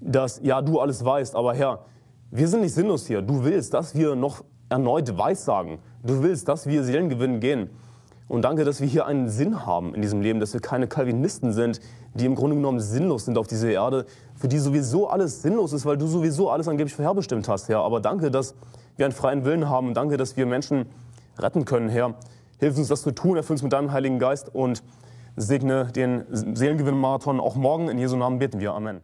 dass ja, du alles weißt, aber Herr, wir sind nicht sinnlos hier. Du willst, dass wir noch erneut weissagen. Du willst, dass wir Seelengewinnen gehen. Und danke, dass wir hier einen Sinn haben in diesem Leben, dass wir keine Calvinisten sind, die im Grunde genommen sinnlos sind auf dieser Erde, für die sowieso alles sinnlos ist, weil du sowieso alles angeblich vorherbestimmt hast, Herr. Aber danke, dass wir einen freien Willen haben. Danke, dass wir Menschen retten können, Herr. Hilf uns das zu tun, erfüll uns mit deinem Heiligen Geist und segne den Seelengewinn-Marathon auch morgen. In Jesu Namen beten wir. Amen.